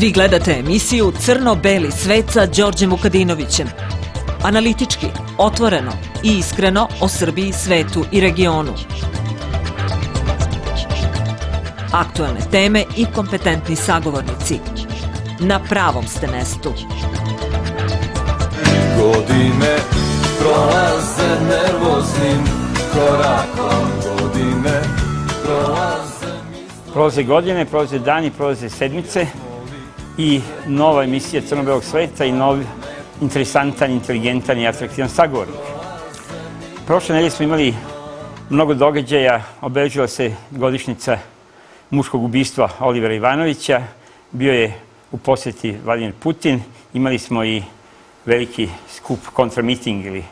Vi gledate emisiju Crno-beli svet sa Đorđem Vukadinovićem. Analitički, otvoreno i iskreno o Srbiji, svetu i regionu. Aktualne teme i kompetentni sagovornici. Na pravom ste mestu. Godine prolaze nervoznim korakom Godine prolaze Prolaze godine, prolaze dani, prolaze sedmice i nova emisija Crno-belog sveta i nov interesantan, inteligentan i atraktivan sagovornik. Prošle nedelje smo imali mnogo događaja, obeležila se godišnjica muškog ubistva Olivera Ivanovića, bio je u posjeti Vladimir Putin, imali smo i veliki skup kontramiting ili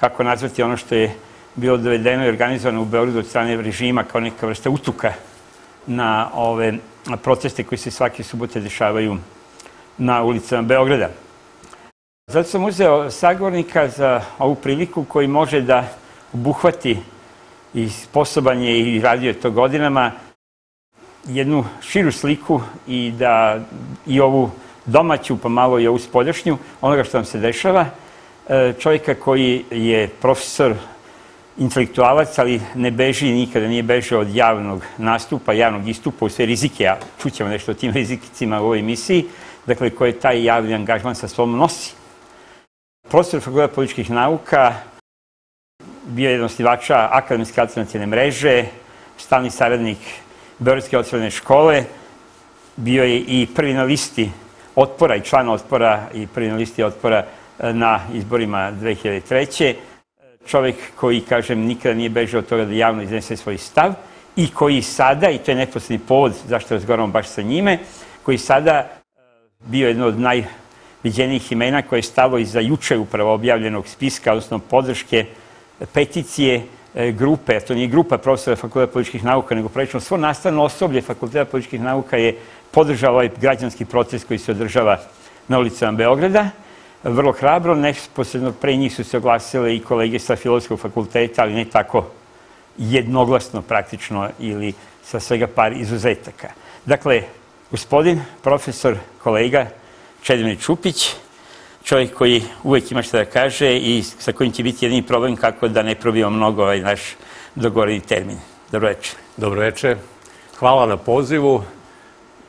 kako nazvati ono što je bilo dovedeno i organizovano u Beogradu od strane režima kao neka vrsta utuka na ove proteste koji se svake subote dešavaju na ulicama Beograda. Zato sam uzeo sagovornika za ovu priliku koji može da obuhvati i sposoban je i radio to godinama jednu širu sliku i da i ovu domaću, pa malo i ovu spoljašnju, onoga što nam se dešava. E, čovjeka koji je profesor intelektualac, ali ne beži, nikada nije bežao od javnog nastupa, javnog istupa u sve rizike, a čućemo nešto o tim rizicima u ovoj emisiji, dakle, koje taj javni angažman sa svom nosi. Profesor fakulteta političkih nauka, bio je jedan osnivača akademske alternativne mreže, stalni saradnik Beogradske otvorene škole, bio je i prvi na listi otpora i član otpora i prvi na listi otpora e, na izborima 2003 čovek koji, kažem, nikada nije bežao od toga da javno iznese svoj stav i koji sada, i to je neposledni povod zašto razgovaramo baš sa njime, koji sada bio jedno od najviđenijih imena koje je stalo iza juče upravo objavljenog spiska, odnosno podrške peticije e, grupe, a to nije grupa profesora Fakulteta političkih nauka, nego pravično svo nastavno osoblje Fakulteta političkih nauka je podržao ovaj građanski proces koji se održava na ulicama Beograda vrlo hrabro. Neposredno pre njih su se oglasile i kolege sa Filozofskog fakulteta, ali ne tako jednoglasno praktično ili sa svega par izuzetaka. Dakle, gospodin, profesor, kolega Čedomir Čupić, čovjek koji uvek ima šta da kaže i sa kojim će biti jedini problem kako da ne probijemo mnogo ovaj naš dogovoreni termin. Dobro večer. Dobro večer. Hvala na pozivu.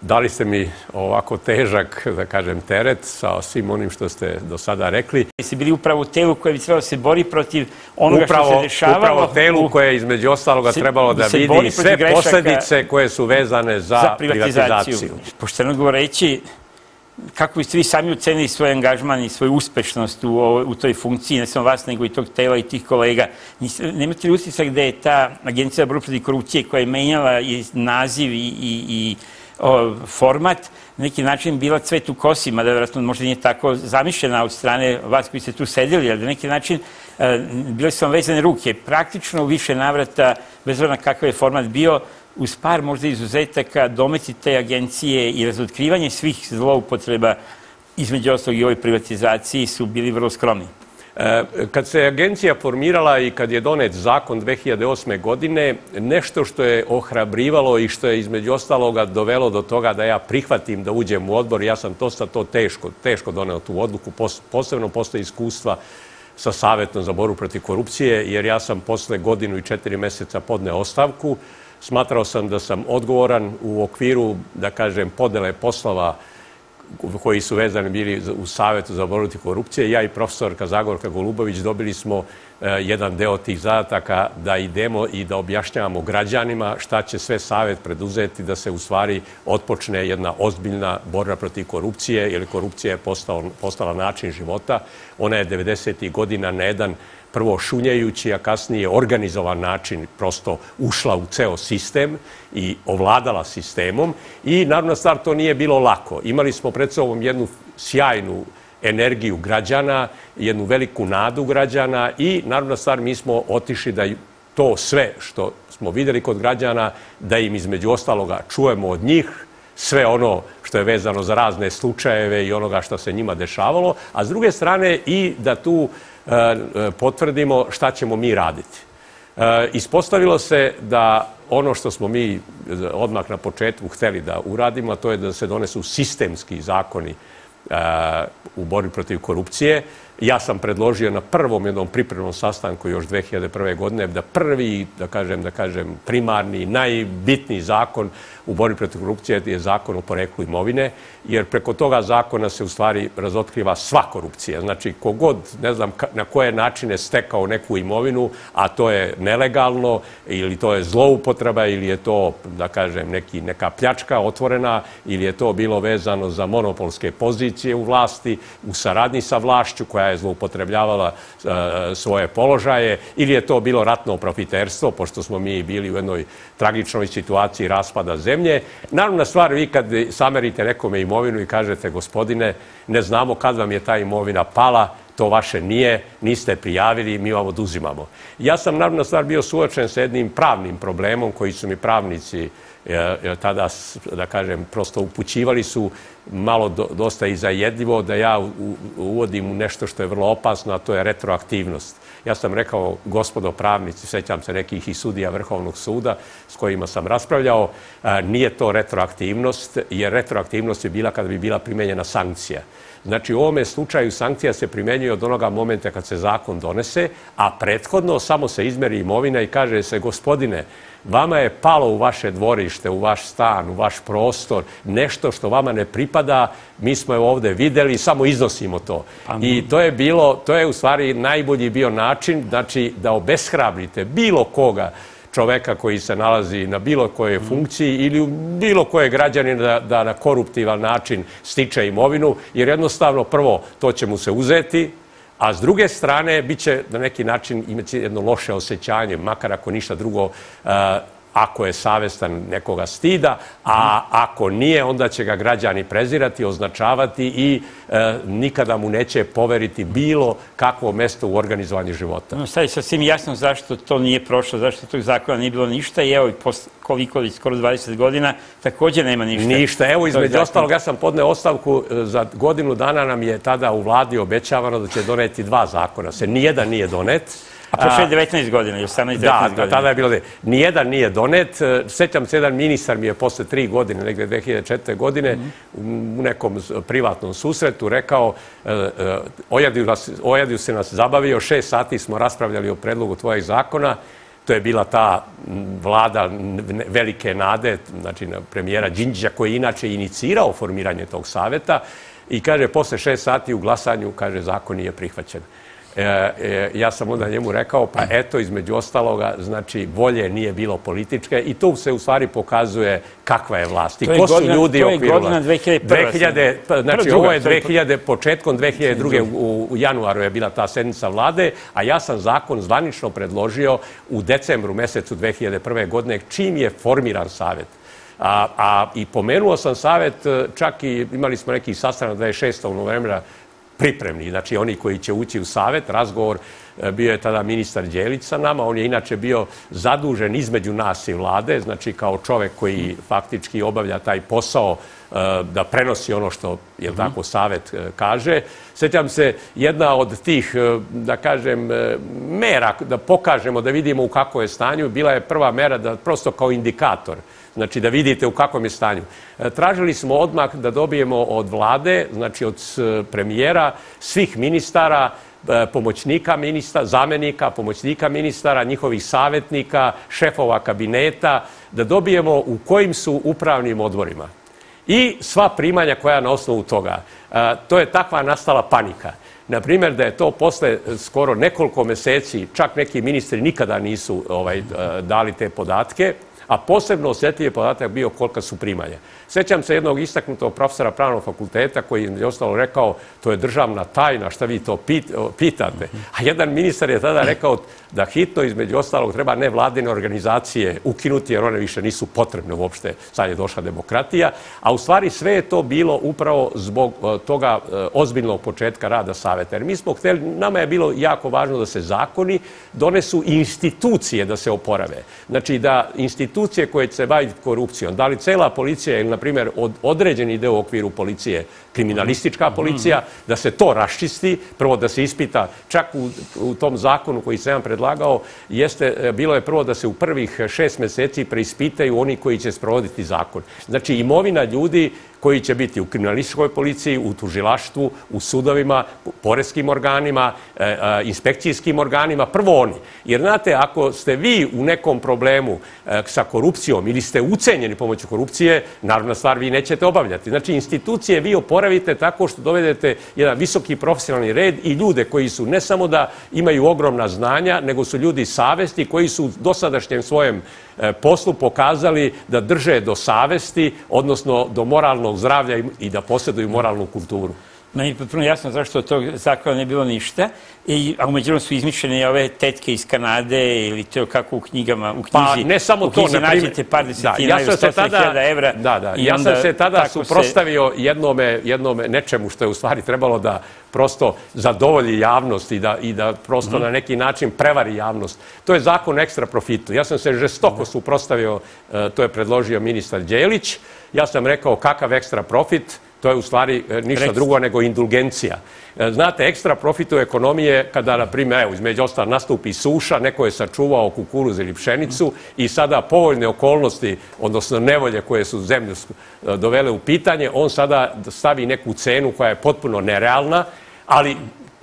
Dali ste mi ovako težak, da kažem, teret sa svim onim što ste do sada rekli. Jeste bili upravo u telu koje bi trebalo se bori protiv onoga upravo, što se dešavalo. Upravo telu koje je između ostaloga se, trebalo da vidi sve posledice koje su vezane za, za privatizaciju. privatizaciju. Pošteno govoreći, kako biste vi sami ocenili svoj angažman i svoju uspešnost u, u toj funkciji, ne samo vas, nego i tog tela i tih kolega? Nemate li utisak da je ta agencija za protiv korupcije koja je menjala i naziv i, i, i o, format na neki način bila cvet u kosima, da vjerojatno možda nije tako zamišljena od strane vas koji ste tu sedeli, ali na neki način e, bile su vam vezane ruke. Praktično u više navrata, bez vrana kakav je format bio, uz par možda izuzetaka dometi te agencije i razotkrivanje svih zloupotreba između ostalog i ovoj privatizaciji su bili vrlo skromni. E, kad se agencija formirala i kad je donet zakon 2008. godine, nešto što je ohrabrivalo i što je između ostaloga dovelo do toga da ja prihvatim da uđem u odbor, ja sam dosta to teško, teško doneo tu odluku, posebno posle iskustva sa Savetom za boru protiv korupcije, jer ja sam posle godinu i četiri meseca podneo ostavku. Smatrao sam da sam odgovoran u okviru, da kažem, podele poslova koji su vezani bili u Savetu za borbu korupcije. Ja i profesorka Zagorka Golubović dobili smo e, jedan deo tih zadataka da idemo i da objašnjavamo građanima šta će sve Savet preduzeti da se u stvari otpočne jedna ozbiljna borba protiv korupcije, jer korupcija je postala način života. Ona je 90. godina na jedan prvo šunjajući, a kasnije organizovan način prosto ušla u ceo sistem i ovladala sistemom. I naravno stvar to nije bilo lako. Imali smo pred sobom jednu sjajnu energiju građana, jednu veliku nadu građana i naravno stvar mi smo otišli da to sve što smo videli kod građana, da im između ostaloga čujemo od njih, sve ono što je vezano za razne slučajeve i onoga što se njima dešavalo, a s druge strane i da tu potvrdimo šta ćemo mi raditi. E, ispostavilo se da ono što smo mi e, odmah na početku hteli da uradimo, a to je da se donesu sistemski zakoni e, u borbi protiv korupcije. Ja sam predložio na prvom jednom pripremnom sastanku još 2001. godine da prvi, da kažem, da kažem, primarni, najbitniji zakon u borbi protiv korupcije je zakon o poreklu imovine, jer preko toga zakona se u stvari razotkriva sva korupcija. Znači, kogod, ne znam na koje načine stekao neku imovinu, a to je nelegalno, ili to je zloupotreba, ili je to, da kažem, neki, neka pljačka otvorena, ili je to bilo vezano za monopolske pozicije u vlasti, u saradnji sa vlašću koja je zloupotrebljavala e, svoje položaje, ili je to bilo ratno profiterstvo, pošto smo mi bili u jednoj tragičnoj situaciji raspada zemlje. Naravna stvar, vi kad samerite nekome imovinu i kažete, gospodine, ne znamo kad vam je ta imovina pala, to vaše nije, niste prijavili, mi vam oduzimamo. Ja sam, naravno, stvar bio suočen sa jednim pravnim problemom koji su mi pravnici tada, da kažem, prosto upućivali su malo dosta i zajedljivo da ja uvodim nešto što je vrlo opasno, a to je retroaktivnost. Ja sam rekao, gospodo pravnici, sećam se nekih i sudija Vrhovnog suda s kojima sam raspravljao, nije to retroaktivnost, jer retroaktivnost je bila kada bi bila primenjena sankcija. Znači, u ovome slučaju sankcija se primenjuje od onoga momenta kad se zakon donese, a prethodno samo se izmeri imovina i kaže se, gospodine, vama je palo u vaše dvorište, u vaš stan, u vaš prostor, nešto što vama ne pripada, mi smo je ovde videli, samo iznosimo to. Pa I to je bilo, to je u stvari najbolji bio način, znači da obeshrabrite bilo koga čoveka koji se nalazi na bilo kojoj funkciji ili u bilo koje građanine da, da na koruptivan način stiče imovinu, jer jednostavno prvo to će mu se uzeti, a s druge strane bit će na neki način imati jedno loše osjećanje, makar ako ništa drugo ako je savestan nekoga stida, a ako nije, onda će ga građani prezirati, označavati i e, nikada mu neće poveriti bilo kakvo mesto u organizovanju života. No, sad je sasvim jasno zašto to nije prošlo, zašto tog zakona nije bilo ništa i evo, koliko li, skoro 20 godina, takođe nema ništa. Ništa. Evo, između ostalog, ja sam podneo ostavku, e, za godinu dana nam je tada u vladi obećavano da će doneti dva zakona. Se nijedan nije donet. A prošle je 19 godina, 18, 19 da, godina. Da, tada je bilo da nijedan nije donet. E, sećam se, jedan ministar mi je posle tri godine, negde 2004. godine, mm -hmm. u nekom privatnom susretu rekao, ojadio, nas, ojadio se nas zabavio, šest sati smo raspravljali o predlogu tvojih zakona, to je bila ta vlada velike nade, znači premijera Đinđića, koji je inače inicirao formiranje tog saveta i kaže, posle šest sati u glasanju, kaže, zakon nije prihvaćen. E, e, ja sam onda njemu rekao, pa eto, između ostaloga, znači, volje nije bilo političke i to se u stvari pokazuje kakva je vlast i ko su ljudi okviru. To je godina 2001. 2000, znači, ovo je 2000, početkom 2002. U, u januaru je bila ta sednica vlade, a ja sam zakon zvanično predložio u decembru mesecu 2001. godine, čim je formiran savet. A, a i pomenuo sam savet, čak i imali smo neki sastanak 26. novembra pripremni, znači oni koji će ući u savet, razgovor, e, bio je tada ministar Đelić sa nama, on je inače bio zadužen između nas i vlade, znači kao čovek koji faktički obavlja taj posao e, da prenosi ono što, je mhm. tako, savet e, kaže. Sjećam se, jedna od tih, da kažem, mera, da pokažemo, da vidimo u kako je stanju, bila je prva mera da prosto kao indikator znači da vidite u kakvom je stanju. E, tražili smo odmah da dobijemo od vlade, znači od premijera, svih ministara, e, pomoćnika ministra, zamenika, pomoćnika ministara, njihovih savjetnika, šefova kabineta, da dobijemo u kojim su upravnim odborima. I sva primanja koja na osnovu toga. E, to je takva nastala panika. Na primjer, da je to posle skoro nekoliko meseci, čak neki ministri nikada nisu ovaj, dali te podatke, a posebno osjetljiv podatak bio kolika su primanja. Sećam se jednog istaknutog profesora pravnog fakulteta koji je ostalo rekao to je državna tajna, šta vi to pitate. A jedan ministar je tada rekao da hitno između ostalog treba nevladine organizacije ukinuti jer one više nisu potrebne uopšte, sad je došla demokratija, a u stvari sve je to bilo upravo zbog toga e, ozbiljnog početka rada saveta. Jer mi smo hteli, nama je bilo jako važno da se zakoni donesu i institucije da se oporave. Znači da institucije koje će baviti korupcijom, da li cela policija ili, na primjer, od, određeni deo u okviru policije, kriminalistička policija, da se to raščisti, prvo da se ispita, čak u, u tom zakonu koji sam ja predlagao, jeste, e, bilo je prvo da se u prvih šest meseci preispitaju oni koji će sprovoditi zakon. Znači, imovina ljudi koji će biti u kriminalističkoj policiji, u tužilaštvu, u sudovima, u poreskim organima, e, e, inspekcijskim organima, prvo oni. Jer znate, ako ste vi u nekom problemu e, sa korupcijom ili ste ucenjeni pomoću korupcije, naravna stvar vi nećete obavljati. Znači, institucije vi oporavite tako što dovedete jedan visoki profesionalni red i ljude koji su ne samo da imaju ogromna znanja, nego su ljudi savesti koji su u dosadašnjem svojem poslu pokazali da drže do savesti, odnosno do moralnog zdravlja i da posjeduju moralnu kulturu. Meni je potpuno jasno zašto od tog zakona ne bilo ništa, I, a umeđu su izmišljene i ove tetke iz Kanade ili to kako u knjigama, u knjizi. Pa ne samo u to, na primjer- nađete par da, desetina, ja ili sam se 100.000 tada, evra. da, da, ja sam se tada tako se- suprostavio jednome, jednome nečemu što je u stvari trebalo da prosto zadovolji javnost i da, i da prosto Mhm. na neki način prevari javnost. To je zakon o ekstra profitu. Ja sam se žestoko suprostavio, e, to je predložio ministar Đelić. Ja sam rekao kakav ekstra profit, to je u stvari e, ništa drugo nego indulgencija. E, Znate, ekstra profit u ekonomije kada, na primjer, evo, između ostalo nastupi suša, neko je sačuvao kukuruz ili pšenicu i sada povoljne okolnosti, odnosno nevolje koje su zemlju e, dovele u pitanje, on sada stavi neku cenu koja je potpuno nerealna, ali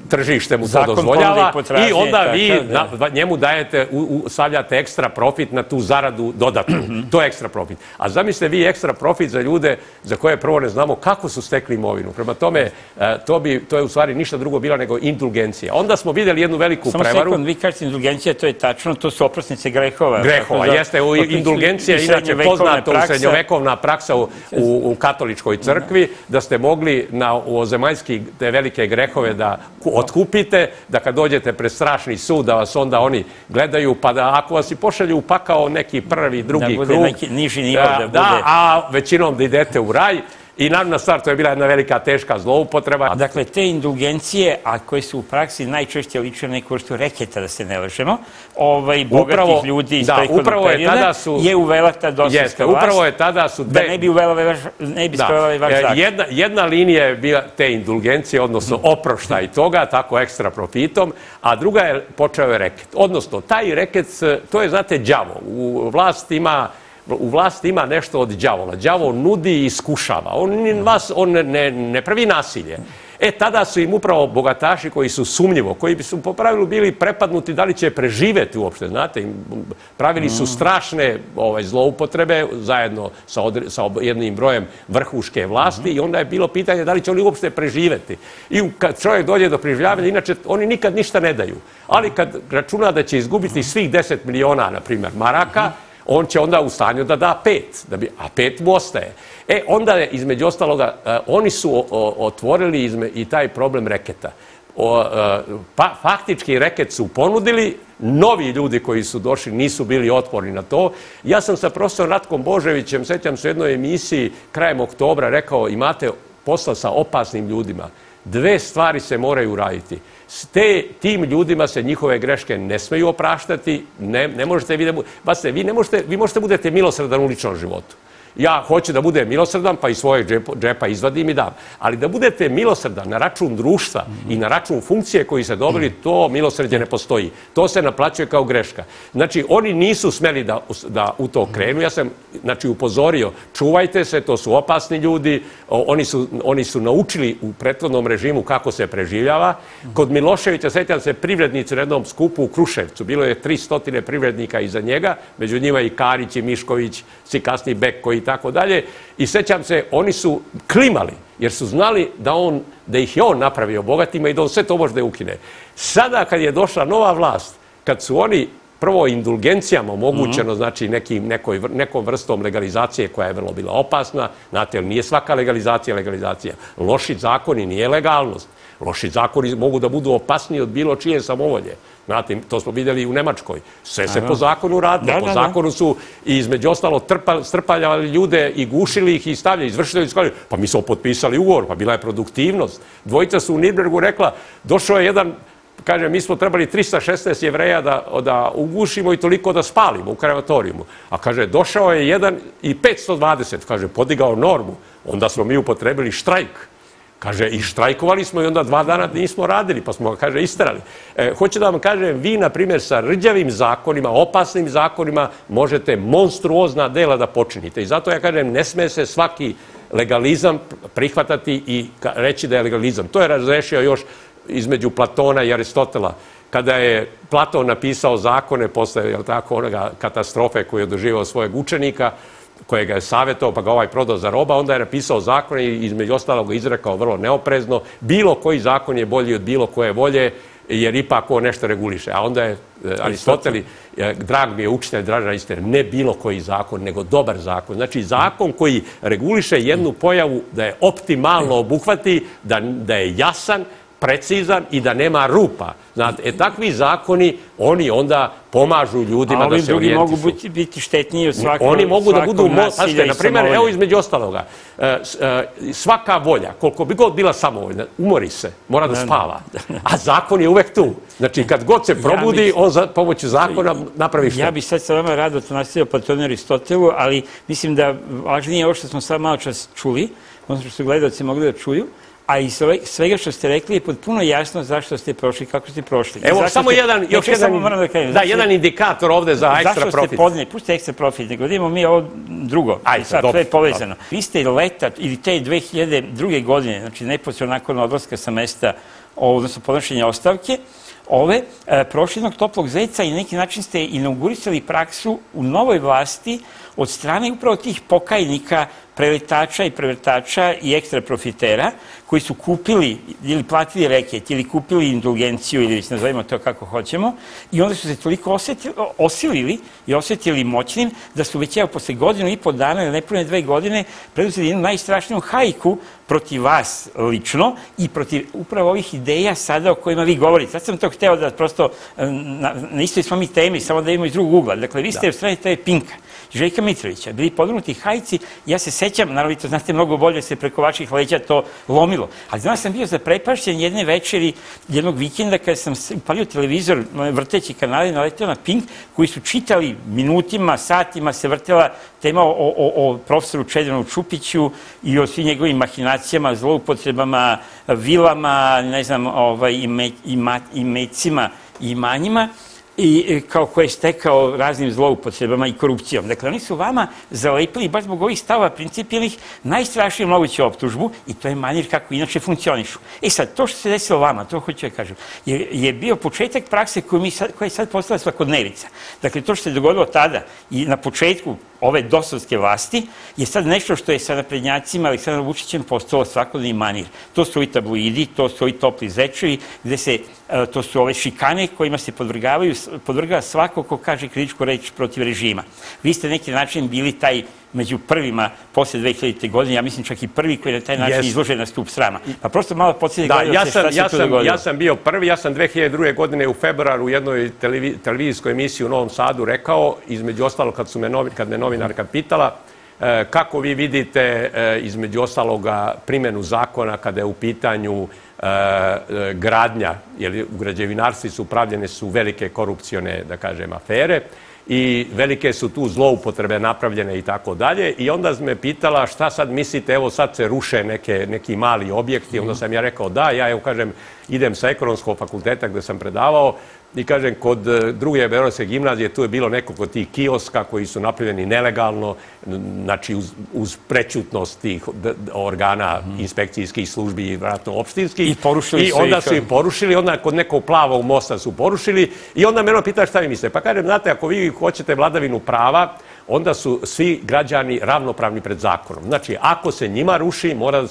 tržište mu to Zakon ponude dozvoljava i onda vi na- njemu dajete, u, u, stavljate ekstra profit na tu zaradu dodatnu. to je ekstra profit. A zamislite vi ekstra profit za ljude za koje prvo ne znamo kako su stekli imovinu. Prema tome, e, to, bi, to je u stvari ništa drugo bila nego indulgencija. Onda smo vidjeli jednu veliku Samo prevaru. sekund, vi kažete indulgencija, to je tačno, to su oprosnice grehova. Grehova, jeste, u, indulgencija je inače poznata u praksa. srednjovekovna praksa u, u, katoličkoj crkvi, da ste mogli na ozemaljski te velike grehove da otkupite, da kad dođete pred strašni sud, da vas onda oni gledaju, pa da ako vas i pošalju u pakao neki prvi, drugi bude krug, neki niži nivo, da, da bude- da, a većinom da idete u raj, I naravna stvar, to je bila jedna velika teška zloupotreba. Dakle, te indulgencije, a koje su u praksi najčešće liče neku vrstu reketa, da se ne lažemo, ovaj, bogatih Upravo- ljudi iz da, upravo je tada su- je uvela ta dosijska vlast, upravo je tada su da dve... ne bi uvela ovaj vaš, ne bi sprovela ovaj vaš E, zakon. Jedna, jedna linija je bila te indulgencije, odnosno oproštaj toga, tako ekstra profitom, a druga je počeo je reket. Odnosno, taj reket, to je, znate, đavo. U vlasti ima u vlasti ima nešto od đavola. Đavo nudi i iskušava. On, ni vas, on ne, ne, pravi nasilje. E, tada su im upravo bogataši koji su sumnjivo, koji bi su po pravilu bili prepadnuti da li će preživeti uopšte, znate, im pravili su strašne ovaj, zloupotrebe zajedno sa, odre, sa jednim brojem vrhuške vlasti i onda je bilo pitanje da li će oni uopšte preživeti. I kad čovjek dođe do preživljavanja, inače oni nikad ništa ne daju. Ali kad računa da će izgubiti svih 10 miliona, na primjer, maraka, on će onda u stanju da da pet, da bi, a pet mu ostaje. E, onda je, između ostaloga, e, oni su otvorili izme, i taj problem reketa. O, e, pa, faktički reket su ponudili, novi ljudi koji su došli nisu bili otporni na to. Ja sam sa profesorom Ratkom Boževićem, sećam se u jednoj emisiji krajem oktobra, rekao imate posla sa opasnim ljudima. Dve stvari se moraju raditi. S te, tim ljudima se njihove greške ne smeju opraštati, ne, ne možete vi Pazite, vi, ne možete, vi možete budete milosredan u ličnom životu. Ja hoću da budem milosrdan, pa iz svojeg džepa, džepa izvadim i dam. Ali da budete milosrdan na račun društva i na račun funkcije koji ste dobili, to milosrđe ne postoji. To se naplaćuje kao greška. Znači, oni nisu smeli da, da u to krenu. Ja sam znači, upozorio, čuvajte se, to su opasni ljudi, oni, su, oni su naučili u prethodnom režimu kako se preživljava. Kod Miloševića, sećam se, privrednici na jednom skupu u Kruševcu, bilo je 300 privrednika iza njega, među njima i Karić i Mišković, svi kasni Beko i tako dalje. I sećam se, oni su klimali, jer su znali da, on, da ih je on napravio bogatima i da on sve to može da ukine. Sada kad je došla nova vlast, kad su oni prvo indulgencijama omogućeno, znači nekim, nekoj, nekom vrstom legalizacije koja je vrlo bila opasna, znate, jer nije svaka legalizacija legalizacija. Loši zakoni nije legalnost. Loši zakoni mogu da budu opasniji od bilo čije samovolje. Znate, to smo vidjeli i u Nemačkoj. Sve se po zakonu radilo. Da, po da, zakonu su i između ostalo trpa, strpaljavali ljude i gušili ih i stavljali, izvršili ih, pa mi smo potpisali ugovor, pa bila je produktivnost. Dvojica su u Nirnbergu rekla, došao je jedan kaže, mi smo trebali 316 jevreja da, da ugušimo i toliko da spalimo u krematorijumu. A kaže, došao je jedan i 520, kaže, podigao normu. Onda smo mi upotrebili štrajk. Kaže, i štrajkovali smo i onda dva dana nismo radili, pa smo ga, kaže, isterali. E, hoću da vam kažem, vi, na primjer, sa rđavim zakonima, opasnim zakonima, možete monstruozna dela da počinite. I zato ja kažem, ne sme se svaki legalizam prihvatati i reći da je legalizam. To je razrešio još između Platona i Aristotela. Kada je Platon napisao zakone posle jel tako, onoga katastrofe koju je doživao svojeg učenika, kojega je savjetovao, pa ga ovaj prodao za roba, onda je napisao zakon i između ostalog izrekao vrlo neoprezno. Bilo koji zakon je bolji od bilo koje volje, jer ipak ovo nešto reguliše. A onda je e, Aristoteli, e, drag mi je učitelj, draža istina, ne bilo koji zakon, nego dobar zakon. Znači zakon koji reguliše jednu pojavu da je optimalno obuhvati, da, da je jasan, precizan i da nema rupa. Znate, e takvi zakoni, oni onda pomažu ljudima da se orijentišu. A drugi mogu biti, biti štetniji od svakog Oni mogu da budu, pazite, na primjer, evo između ostaloga, e, e, svaka volja, koliko bi god bila samovoljna, umori se, mora da spava. A zakon je uvek tu. Znači, kad god se probudi, on za pomoću zakona napravi što. Ja bih sad sa vama rado to nastavio Platonu Aristotelu, ali mislim da važnije je ovo što smo sad malo čas čuli, odnosno što su gledalci mogli da čuju, a iz svega što ste rekli je potpuno jasno zašto ste prošli, kako ste prošli. Evo, zašto samo ste, jedan, još jedan, samo da, da jedan indikator ovde za ekstra profit. Zašto ste pustite ekstra profit, nego da imamo mi ovo drugo. Ajde, sad, dobro, to je povezano. Dobro. Vi ste leta, ili te 2002. godine, znači neposredno nakon odlaska sa mesta, odnosno podnošenja ostavke, ove, e, prošli jednog toplog zeca i na neki način ste inaugurisali praksu u novoj vlasti od strane upravo tih pokajnika preletača i prevrtača i ekstra profitera koji su kupili ili platili reket ili kupili indulgenciju ili već nazovimo to kako hoćemo i onda su se toliko osetili, osilili i osetili moćnim da su već evo posle godinu i po dana ili nepune dve godine preduzeli jednu najstrašniju hajku protiv vas lično i protiv upravo ovih ideja sada o kojima vi govorite. Sad sam to hteo da prosto na, na istoj smo mi temi, samo da imamo iz drugog ugla. Dakle, vi ste da. u strani te Pinka, Željka Mitrovića, bili podvrnuti hajci, ja se sećam, naravno vi to znate mnogo bolje, se preko vaših leđa to lomilo, ali znam sam bio zaprepašćen jedne večeri, jednog vikenda kada sam upalio televizor, vrteći kanale, naletio na Pink, koji su čitali minutima, satima, se vrtela tema o, o, o profesoru Čedranu Čupiću i o svim njegovim mahinacijama, zloupotrebama, vilama, ne znam, ovaj, ime, ima, imecima i imanjima i e, kao ko je stekao raznim zloupotrebama i korupcijom. Dakle, oni su vama zalepili, baš zbog ovih stava principilnih, najstrašniju moguću optužbu i to je manir kako inače funkcionišu. E sad, to što se desilo vama, to hoću da kažem, je, je bio početak prakse koju mi sad, koja je sad postala svakodnevica. Dakle, to što se dogodilo tada i na početku ove dosovske vlasti je sad nešto što je sa naprednjacima Aleksandrom Vučićem postalo svakodnevni manir. To su ovi tabloidi, to su ovi topli zečevi, gde se, to su ove šikane kojima se podvrgavaju, podvrgava svako ko kaže kritičku reč protiv režima. Vi ste neki način bili taj među prvima posle 2000. godine, ja mislim čak i prvi koji je na taj način yes. izložen na stup srama. Pa prosto malo podsjeti ja sam, ja sam, ja sam bio prvi, ja sam 2002. godine u februaru u jednoj televi, televizijskoj emisiji u Novom Sadu rekao, između ostalo kad, su me novi, kad me novinarka pitala, e, kako vi vidite e, između ostaloga primjenu zakona kada je u pitanju e, e gradnja, jer u građevinarstvi su upravljene su velike korupcione, da kažem, afere i velike su tu zloupotrebe napravljene i tako dalje. I onda me pitala šta sad mislite, evo sad se ruše neke, neki mali objekti. Onda sam ja rekao da, ja evo kažem idem sa ekonomskog fakulteta gde sam predavao i kažem, kod e, druge Beogradske gimnazije tu je bilo nekoliko tih kioska koji su napravljeni nelegalno, znači uz, uz prećutnost tih organa mm. inspekcijskih službi i vratno opštinskih. I porušili I onda su ih porušili, onda kod nekog plavog mosta su porušili i onda me ono pita šta vi mislite. Pa kažem, znate, ako vi hoćete vladavinu prava, onda su svi građani ravnopravni pred zakonom. Znači, ako se njima ruši, mora,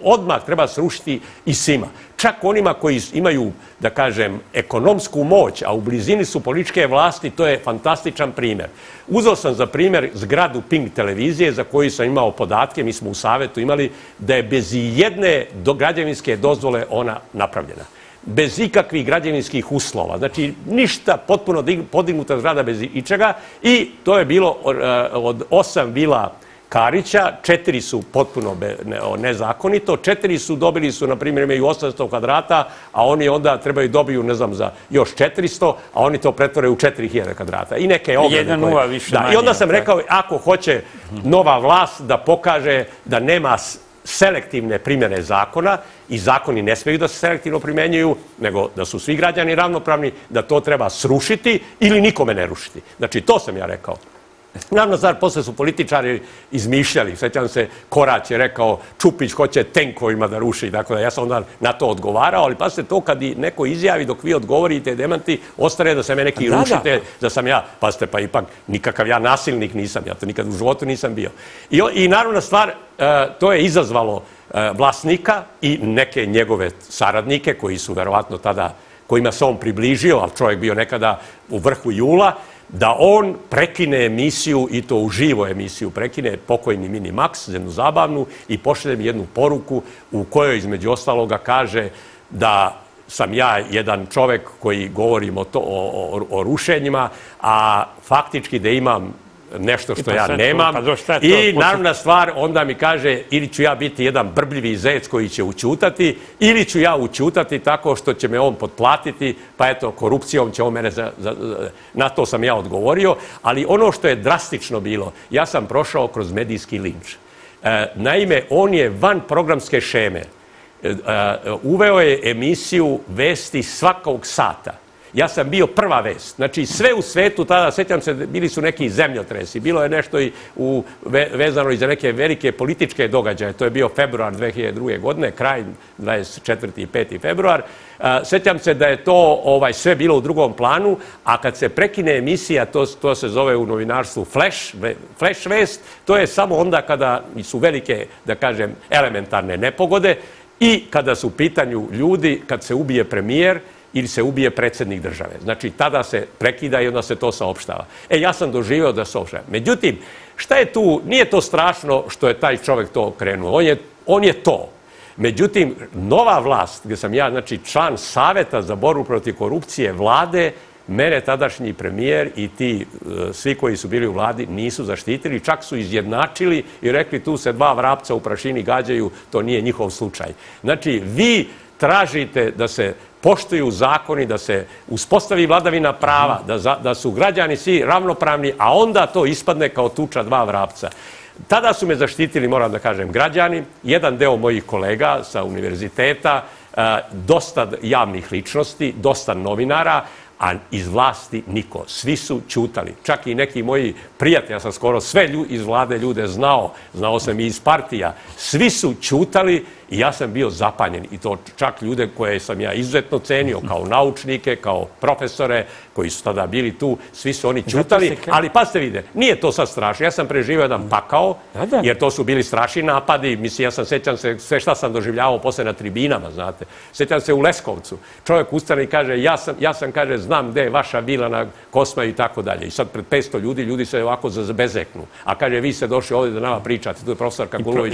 odmah treba srušiti i svima. Čak onima koji imaju, da kažem, ekonomsku moć, a u blizini su političke vlasti, to je fantastičan primer. Uzao sam za primer zgradu Pink televizije, za koju sam imao podatke, mi smo u Savetu imali, da je bez jedne građevinske dozvole ona napravljena bez ikakvih građevinskih uslova. Znači, ništa, potpuno podignuta zgrada bez ičega i to je bilo od osam vila Karića, četiri su potpuno be, ne, o, nezakonito, četiri su dobili su, na primjer, imaju 800 kvadrata, a oni onda trebaju dobiju, ne znam, za još 400, a oni to pretvore u 4000 kvadrata. I neke ograde. Jedan koje- više da, I manje, onda sam rekao, ako hoće nova vlast da pokaže da nema selektivne primjene zakona i zakoni ne smeju da se selektivno primjenjuju, nego da su svi građani ravnopravni, da to treba srušiti ili nikome ne rušiti. Znači, to sam ja rekao. Naravno, stvar, posle su političari izmišljali. Sjećam se, Korać je rekao, Čupić hoće tenkovima da ruši. Dakle, ja sam onda na to odgovarao, ali pa se to kad i neko izjavi dok vi odgovorite demanti, ostane da se me neki Da, da. rušite, da sam ja, pazite, pa ipak nikakav ja nasilnik nisam, ja to nikad u životu nisam bio. I, i naravna stvar, e, to je izazvalo e, vlasnika i neke njegove saradnike koji su verovatno tada, kojima se on približio, ali čovjek bio nekada u vrhu jula, da on prekine emisiju i to uživo emisiju prekine pokojni Mini Max, jednu zabavnu i pošalje mi jednu poruku u kojoj između ostaloga kaže da sam ja jedan čovek koji govorim o, to, o, o, o rušenjima, a faktički da imam nešto što pa ja nemam. pa? I naravna stvar, onda mi kaže ili ću ja biti jedan brbljivi zec koji će učutati, ili ću ja učutati tako što će me on potplatiti, pa eto, korupcijom će on mene za, za, na to sam ja odgovorio. Ali ono što je drastično bilo, ja sam prošao kroz medijski linč. E, naime, on je van programske šeme e, e, uveo je emisiju vesti svakog sata. Ja sam bio prva vest. Znači, sve u svetu tada, sećam se, bili su neki zemljotresi. Bilo je nešto i u, ve, vezano i za neke velike političke događaje. To je bio februar 2002. godine, kraj 24. i 5. februar. A, sećam se da je to ovaj sve bilo u drugom planu, a kad se prekine emisija, to, to se zove u novinarstvu flash, flash vest, to je samo onda kada su velike, da kažem, elementarne nepogode i kada su u pitanju ljudi, kad se ubije premijer, ili se ubije predsjednik države. Znači, tada se prekida i onda se to saopštava. E, ja sam doživio da saopštava. Međutim, šta je tu, nije to strašno što je taj čovjek to krenuo. On je, on je to. Međutim, nova vlast, gdje sam ja, znači, član Saveta za borbu protiv korupcije vlade, mene tadašnji premijer i ti e, svi koji su bili u vladi nisu zaštitili, čak su izjednačili i rekli tu se dva vrapca u prašini gađaju, to nije njihov slučaj. Znači, vi tražite da se poštuju zakoni, da se uspostavi vladavina prava, da, za- da su građani svi ravnopravni, a onda to ispadne kao tuča dva vrapca. Tada su me zaštitili, moram da kažem, građani, jedan deo mojih kolega sa univerziteta, a, dosta javnih ličnosti, dosta novinara, a iz vlasti niko. Svi su ćutali. Čak i neki moji prijatelji, ja sam skoro sve iz vlade ljude znao, znao sam i iz partija, svi su ćutali i ja sam bio zapanjen. I to čak ljude koje sam ja izuzetno cenio kao naučnike, kao profesore, koji su tada bili tu, svi su oni ka- ali pa ste vide, nije to sad strašno. Ja sam preživio jedan pakao, Da, da. jer to su bili strašni napadi. Mislim, ja sam sećam se sve šta sam doživljavao posle na tribinama, znate. Sećam se u Leskovcu. Čovjek ustane i kaže, ja sam, ja sam kaže, znam gde je vaša vila na Kosmaju i tako dalje. I sad pred 500 ljudi, ljudi se ovako zabezeknu. A kaže, vi ste došli ovdje da nama pričate, tu je profesor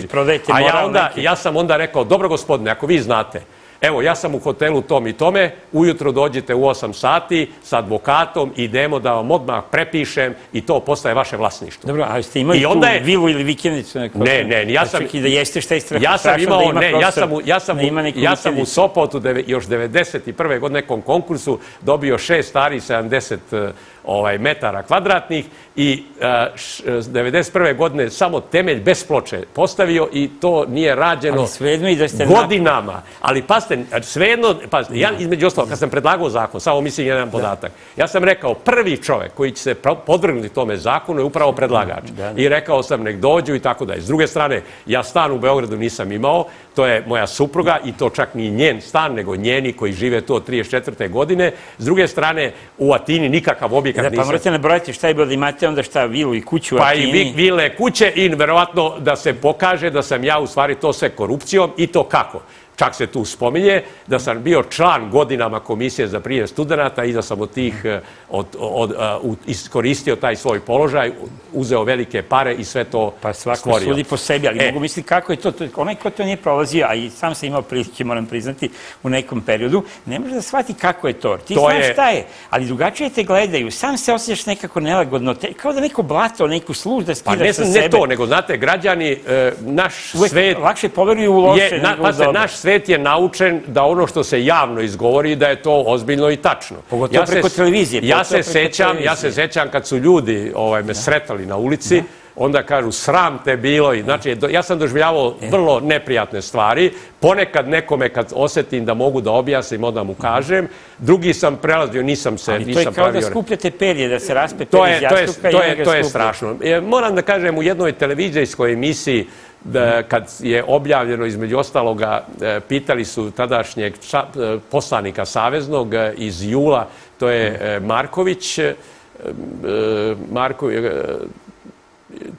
prodajete A ja, onda, ja sam onda rekao, dobro gospodine, ako vi znate, Evo, ja sam u hotelu tom i tome, ujutro dođete u 8 sati sa advokatom, idemo da vam odmah prepišem i to postaje vaše vlasništvo. Dobro, a ste imali I tu onda je- vilu ili vikendicu? Neko, Ne, ne, ja A sam- Čak i da jeste šta je Ja sam imao, da ima ne, ja profesor sam, u, ja sam, u- ja sam u. Sopotu deve, još 91. godine nekom konkursu dobio šest stari 70 eh, ovaj, metara kvadratnih i eh, š- eh, 91. godine samo temelj bez ploče postavio i to nije rađeno Ali da ste... godinama. Ali pazite, svejedno, pazite, ja između ostalog, kad sam predlagao zakon, samo mislim jedan podatak, ja sam rekao, prvi čovjek koji će se podvrgnuti tome zakonu je upravo predlagač. Da, da. I rekao sam nek dođu i tako dalje. S druge strane, ja stan u Beogradu nisam imao, to je moja supruga i to čak ni njen stan, nego njeni koji žive tu od 34. godine. S druge strane, u Atini nikakav objekat Da, pa nisam morate nabrojati šta je bilo da imate onda šta, vilu i kuću u pa i Atini. vile kuće i verovatno da se pokaže da sam ja u stvari to sve korupcijom i to kako? Čak se tu spominje, da sam bio član godinama komisije za prijem studenta i da sam od tih e, od, od, uh, iskoristio taj svoj položaj, uzeo velike pare i sve to Pa svako stvorio. sudi po sebi, ali E. mogu misliti kako je to, to, onaj ko to nije prolazio, a i sam sam imao prilike, moram priznati, u nekom periodu, ne može da shvati kako je to. Ti To znaš je- šta je, ali drugačije te gledaju, sam se osjećaš nekako nelagodno, te, kao da neko blato, neku služ da Pa skidaš ne, sa ne sebe. to, nego znate, građani, e, naš Uvek svet lakše poveruju u loše je, na, nego pazite, dobro. naš svet je naučen da ono što se javno izgovori da je to ozbiljno i tačno. Pogotovo se- preko televizije, Ja se sećam, ja se sećam kad su ljudi ovaj, me sretali na ulici, onda kažu sram te bilo i znači ja sam doživljavao E. vrlo neprijatne stvari. Ponekad nekome kad osetim da mogu da objasnim, onda mu kažem. Drugi sam prelazio, nisam se Ali to je nisam kao da skupljate perje, da se raspe to perje je, iz to je, to je, to je strašno. E, Moram da kažem, u jednoj televizijskoj emisiji, da, kad je objavljeno između ostaloga, e, pitali su tadašnjeg e, poslanika Saveznog e, iz Jula, to je Marković, Marko, e,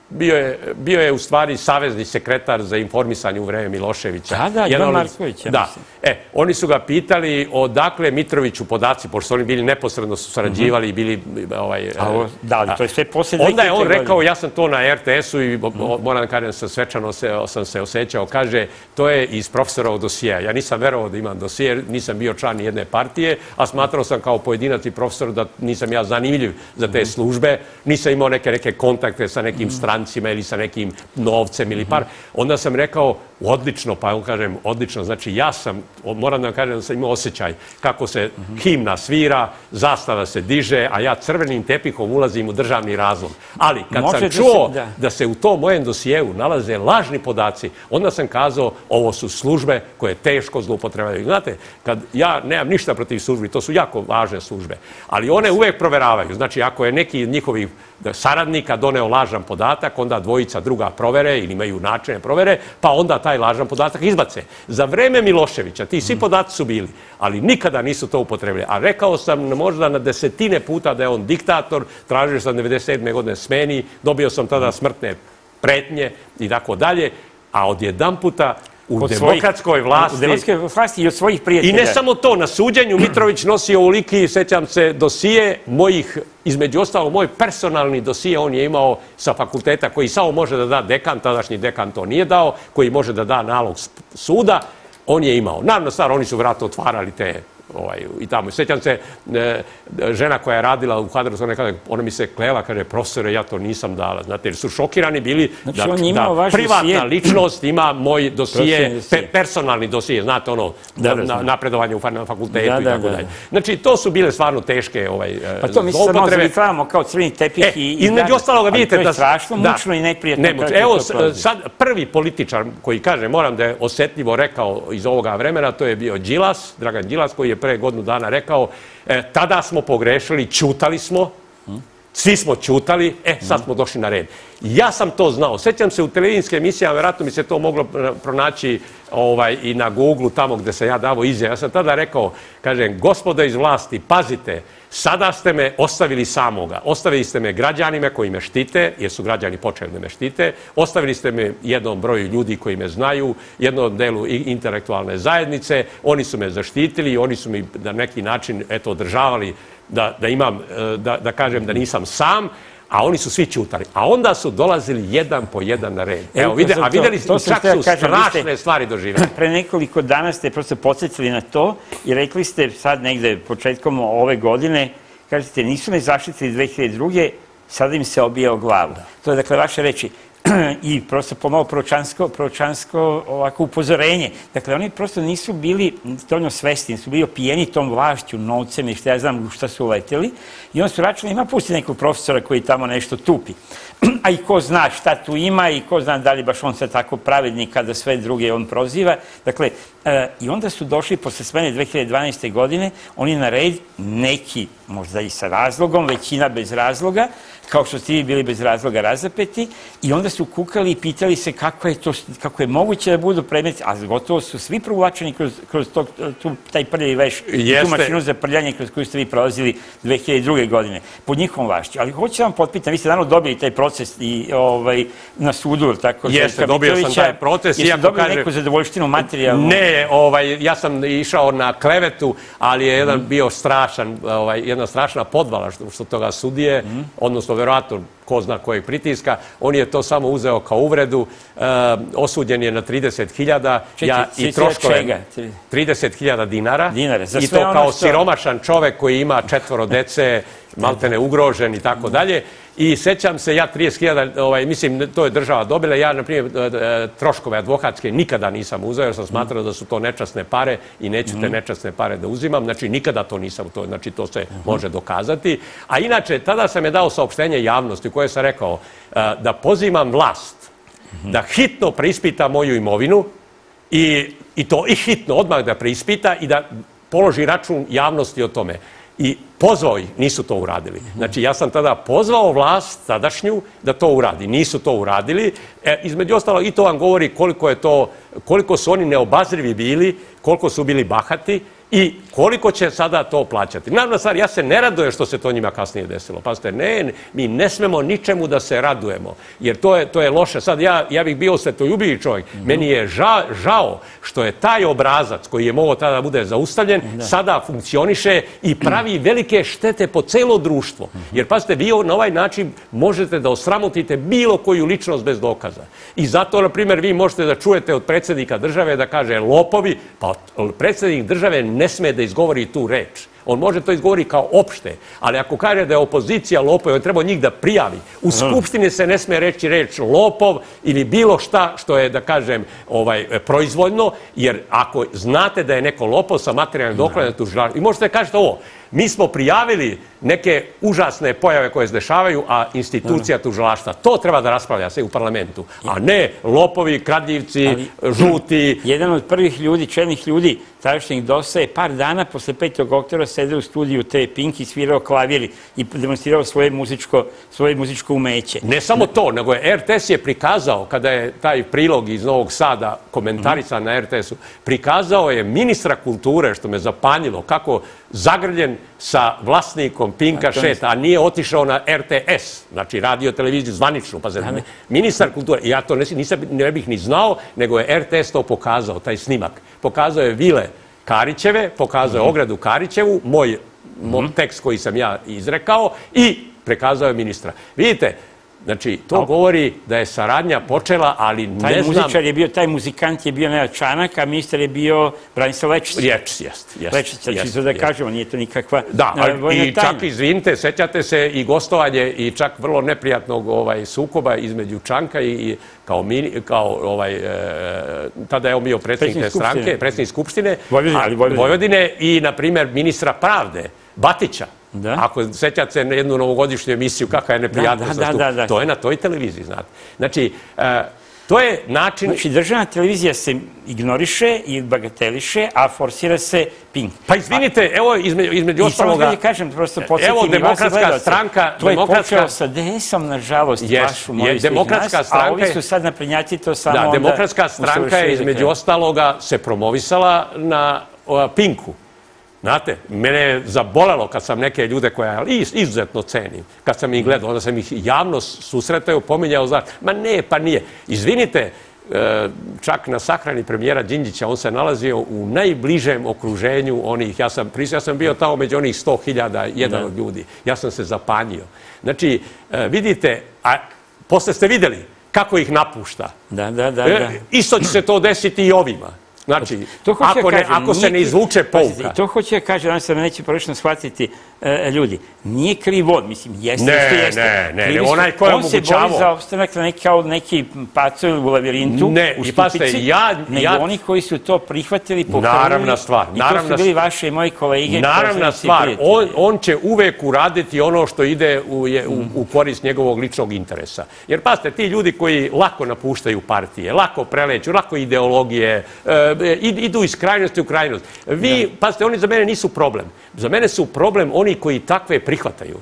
bio je, bio je u stvari savezni sekretar za informisanje u vreme Miloševića. Da, da, Jedan Ivan Marković, ja Da. mislim. E, oni su ga pitali odakle Mitroviću podaci, pošto su oni bili neposredno su sarađivali i bili ovaj. A da, to je sve posle Onda je on 2000. rekao, ja sam to na RTS-u i o- moram da kažem, sam svečano se, sam se osjećao, kaže, to je iz profesorovog dosija. Ja nisam verovao da imam dosije, nisam bio član jedne partije, a smatrao sam kao pojedinac i profesor da nisam ja zanimljiv za te službe, nisam imao neke, neke kontakte sa nekim strancima ili sa nekim novcem ili par. Onda sam rekao, odlično, pa on kažem, odlično, znači ja sam, moram da vam kažem da sam imao osjećaj kako se himna svira, zastava se diže, a ja crvenim tepihom ulazim u državni razlom. Ali kad Može sam da se- čuo da. da se u tom mojem dosijeu nalaze lažni podaci, onda sam kazao ovo su službe koje teško zloupotrebljavaju. Znate, kad ja nemam ništa protiv službi, to su jako važne službe, ali one uvek proveravaju. Znači, ako je neki od njihovih saradnika doneo lažan podatak, onda dvojica druga provere ili imaju načine provere, pa onda taj lažan podatak izbace. Za vreme Miloševića ti svi podaci su bili, ali nikada nisu to upotrebili. A rekao sam možda na desetine puta da je on diktator, tražio sam 97. godine smeni, dobio sam tada smrtne pretnje i tako dalje, a odjedan puta u Kod demokratskoj U vlasti demokratskoj vlasti i od svojih i prijatelja. ne samo to, na suđenju Mitrović nosio uliki, sećam se, dosije mojih, između ostalo, moj personalni dosije on je imao sa fakulteta koji samo može da da dekan, tadašnji dekan to nije dao, koji može da da nalog suda, on je imao. Naravno, stvar, oni su vratno otvarali te ovaj, i tamo. Sećam se, e, žena koja je radila u Hadrosu, ona, kaže, ona mi se klela, kaže, profesore, ja to nisam dala. Znate, jer su šokirani bili Znači, on je imao da privatna dosije. ličnost ima moj dosije, pe- personalni dosije, znate ono, Da, da, na, znam. napredovanje u fa- na fakultetu Da, i da, tako da, dalje. da. Znači, to su bile stvarno teške ovaj, Pa to mi se zavitlavamo kao crveni tepih E, i... između da, ostaloga ali vidite to je da... strašno, da. mučno i neprijatno. Kako Evo, sad prvi političar koji kaže, moram da je osjetljivo rekao iz ovoga vremena, to je bio Đilas, Dragan Đilas, koji je pre godinu dana rekao, e, tada smo pogrešili, čutali smo, svi smo čutali, e, sad smo došli na red. Ja sam to znao. Sećam se u televizijskim emisijama, vjerojatno mi se to moglo pr- pronaći ovaj, i na Google, tamo gde sam ja davo izjave. Ja sam tada rekao, kažem, gospodo iz vlasti, pazite, sada ste me ostavili samoga. Ostavili ste me građanima koji me štite, jer su građani počeli da me štite. Ostavili ste me jednom broju ljudi koji me znaju, jednom delu intelektualne zajednice. Oni su me zaštitili oni su mi na neki način eto, održavali da, da imam, e, da, da kažem da nisam sam, a oni su svi čutali. A onda su dolazili jedan po jedan na red. Evo, vide, to a to- videli to sam čak su kažem, vi ste- strašne stvari doživjeli. Pre nekoliko dana ste prosto podsjetili na to i rekli ste sad negde početkom ove godine, kažete nisu me zaštitili 2002. sada im se obija o glavu. To je dakle vaše reči. I prosto pomalo proročansko, proročansko ovako upozorenje. Dakle, oni prosto nisu bili dovoljno svesni, su bili opijeni tom vlašću, novcem i šta ja znam šta su uleteli. I onda su računali, ima pusti nekog profesora koji tamo nešto tupi. A i ko zna šta tu ima i ko zna da li baš on sad tako pravedni kada sve druge on proziva. Dakle, e, i onda su došli posle smene 2012. godine, oni na red, neki možda i sa razlogom, većina bez razloga, kao što ste vi bili bez razloga razapeti, i onda su kukali i pitali se kako je, to, kako je moguće da budu predmeti, a gotovo su svi provlačeni kroz, kroz tog, tu, taj prljavi veš, i tu Jeste. mašinu za prljanje kroz koju ste vi prolazili 2002. godine, pod njihovom vlašću. Ali hoću vam potpitam, vi ste naravno dobili taj proces i ovaj, na sudu, tako? Jeste, dobio sam taj proces, Jeste dobili kaže- neku zadovoljštinu materijalnu? Ne, ovaj, ja sam išao na klevetu, ali je jedan bio strašan, ovaj, jedna strašna podvala što, što toga sudije, odnosno verovatno ko zna kojeg pritiska, on je to samo uzeo kao uvredu, e, osuđen je na 30.000 ja, i 30.000 troškove čega? 30.000 dinara, Dinara, za i to ono kao što- siromašan čovek koji ima četvoro dece, maltene ugrožen i tako dalje. I sećam se, ja 30.000, ovaj, mislim, to je država dobila, ja, na primjer, e, e, troškove advokatske nikada nisam uzeo, jer sam smatrao da su to nečasne pare i neću te nečasne pare da uzimam, znači nikada to nisam, to, znači to se može dokazati. A inače, tada sam je dao saopštenje javnosti koje sam rekao e, da pozivam vlast da hitno preispita moju imovinu i, i to i hitno odmah da preispita i da položi račun javnosti o tome. I pozvao ih, nisu to uradili. Znači, ja sam tada pozvao vlast tadašnju da to uradi. Nisu to uradili. E, između ostalo, i to vam govori koliko je to, koliko su oni neobazrivi bili, koliko su bili bahati i koliko će sada to plaćati. Naravno, stvar, ja se ne radujem što se to njima kasnije desilo. Pazite, ne, mi ne smemo ničemu da se radujemo, jer to je, to je loše. Sad, ja, ja bih bio svetoljubivi čovjek. Meni je ža, žao što je taj obrazac koji je mogao tada da bude zaustavljen, sada funkcioniše i pravi velike štete po celo društvo. Jer, pazite, vi na ovaj način možete da osramotite bilo koju ličnost bez dokaza. I zato, na primjer, vi možete da čujete od predsjednika države da kaže lopovi, pa predsjednik države ne sme da izgovori tu reč. On može to izgovori kao opšte, ali ako kaže da je opozicija lopov, on treba njih da prijavi. U Skupštini se ne sme reći reč lopov ili bilo šta što je, da kažem, ovaj, proizvoljno, jer ako znate da je neko lopov sa materijalnim dokladom, tužilaštvo, i možete kažete ovo, mi smo prijavili neke užasne pojave koje se dešavaju, a institucija tužilaštva, to treba da raspravlja se u parlamentu, a ne lopovi, kradljivci, žuti, Jedan od prvih ljudi, čelnih ljudi tadašnjeg DOS-a je par dana posle 5. oktobra sedeo u studiju te Pink i svirao klavir i demonstrirao svoje muzičko, svoje muzičko umeće. Ne samo to, nego je RTS je prikazao, kada je taj prilog iz Novog Sada komentarisan na RTS-u, prikazao je ministra kulture, što me zapanjilo, kako zagrljen sa vlasnikom Pinka je- šeta, a nije otišao na RTS, znači radio televiziju zvaničnu, pa ministar kulture, ja to ne, nisam, ne bih ni znao, nego je RTS to pokazao, taj snimak. Pokazao je vile Karićeve, pokazao je ogradu Karićevu, moj, moj tekst koji sam ja izrekao i prekazao je ministra. Vidite, znači, to govori da je saradnja počela, ali Taj ne znam... muzičar je bio, taj muzikant je bio Nenad Čanak, a ministar je bio Branislav Lečić. Riječ, jest, jest. Lečić, znači jest, to da jest. kažemo, nije to nikakva Da, e, i tajna. čak, izvinite, sećate se i gostovanje i čak vrlo neprijatnog ovaj, sukoba između Čanka i, i kao, mini, kao ovaj, e, tada je on bio predsjednik te stranke, Skupštine. predsjednik Skupštine, Vojvodine. Vojvodine i, na primjer, ministra pravde, Batića. Da. Ako sećate se na jednu novogodišnju emisiju, kakva je neprijatnost. Da, da, da, da. To je na toj televiziji, znate. Znači, e, to je način... Znači, državna televizija se ignoriše i bagateliše, a forsira se Pink. Pa izvinite, evo između, između I ostaloga... da kažem, prosto Evo, i i Demokratska stranka- To je Demokratska- počeo sa DS-om, nažalost, Jest, baš u mojoj nas, stranka a ovi su sad naprednjaci to samo Da, onda demokratska stranka je između ostaloga se promovisala na o, Pinku. Znate, mene je zabolelo kad sam neke ljude koje ja iz- izuzetno cenim, kad sam ih gledao, onda sam ih javno susretao, pominjao, znaš, ma ne, pa nije. Izvinite, e, čak na sahrani premijera Đinđića, on se nalazio u najbližem okruženju onih, ja sam, ja sam bio tamo među onih 100.000, jedan od ljudi. Ja sam se zapanjio. Znači, e, vidite, a posle ste videli kako ih napušta. Da, da, da. E, da. Isto će se to desiti i ovima. Znači, To ako, da ne, kažem, ako se ne izvuče pouka. i to hoće da kaže, danas se me neće pogrešno shvatiti e, ljudi. Nije kriv on, mislim, jeste, Ne, jeste, jeste. ne, ne, ne, onaj ko je On se bori za opstanak na neki, kao neki u lavirintu, Ne, u stupici, ja- nego ja- oni koji su to prihvatili, pohrlili. Naravna stvar, I to naravna su bili vaše i moji kolege. Naravna stvar, on, on će uvek uraditi ono što ide u, je, u, u korist njegovog ličnog interesa. Jer pazite, ti ljudi koji lako napuštaju partije, lako preleću, lako ideologije, e, id- idu iz krajnosti u krajnost. Vi, pazite, oni za mene nisu problem. Za mene su problem oni koji takve prihvataju.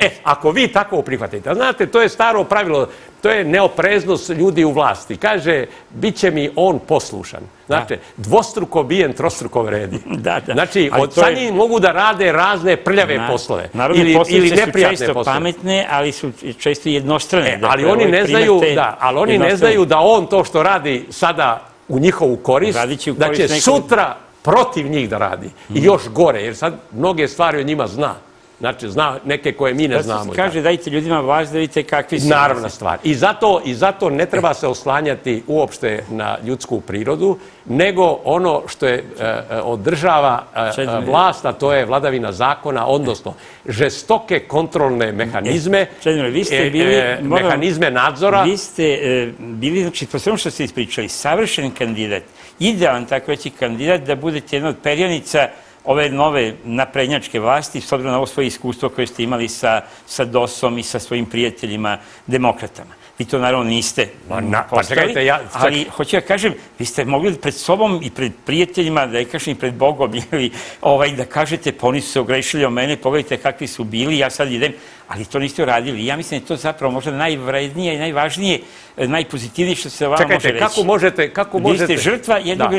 E, ako vi tako prihvatite, znate, to je staro pravilo, to je neopreznost ljudi u vlasti. Kaže, bit će mi on poslušan. Znate, dvostruko bijen, trostruko vredi. Da, da. Znači, Ali od, to sa je- mogu da rade razne prljave Na- poslove. Narodne Ili, ili su neprijatne često poslove. pametne, ali su često jednostrane. E, Dakle, ali oni ne znaju, da, ali oni ne znaju da on to što radi sada u njihovu korist, u da korist će nekog- sutra protiv njih da radi. I još gore, jer sad mnoge stvari o njima zna. Znači, zna neke koje mi ne Da znamo. kaže, dajte ljudima vlast da vidite kakvi su. Naravna stvar. I zato, I zato ne treba se oslanjati uopšte na ljudsku prirodu, nego ono što je e, e, održava e, vlast, a to je vladavina zakona, odnosno žestoke kontrolne mehanizme, vi ste bili, mehanizme nadzora. Vi ste bili, znači, po svemu što ste ispričali, savršen kandidat, idealan tako reći kandidat da budete jedna od perjanica ove nove naprednjačke vlasti, s obzirom na ovo svoje iskustvo koje ste imali sa, sa DOS-om i sa svojim prijateljima demokratama. Vi to naravno niste Ma na- pa čekajte, ja- čak- ali hoću da kažem, vi ste mogli pred sobom i pred prijateljima, da je kažem i pred Bogom, ili, ovaj, da kažete, pa oni su se ogrešili o mene, pogledajte kakvi su bili, ja sad idem, ali to niste uradili. Ja mislim da je to zapravo možda najvrednije i najvažnije, eh, najpozitivnije što se vama može reći. kako možete... Kako Vi možete... ste žrtva jednog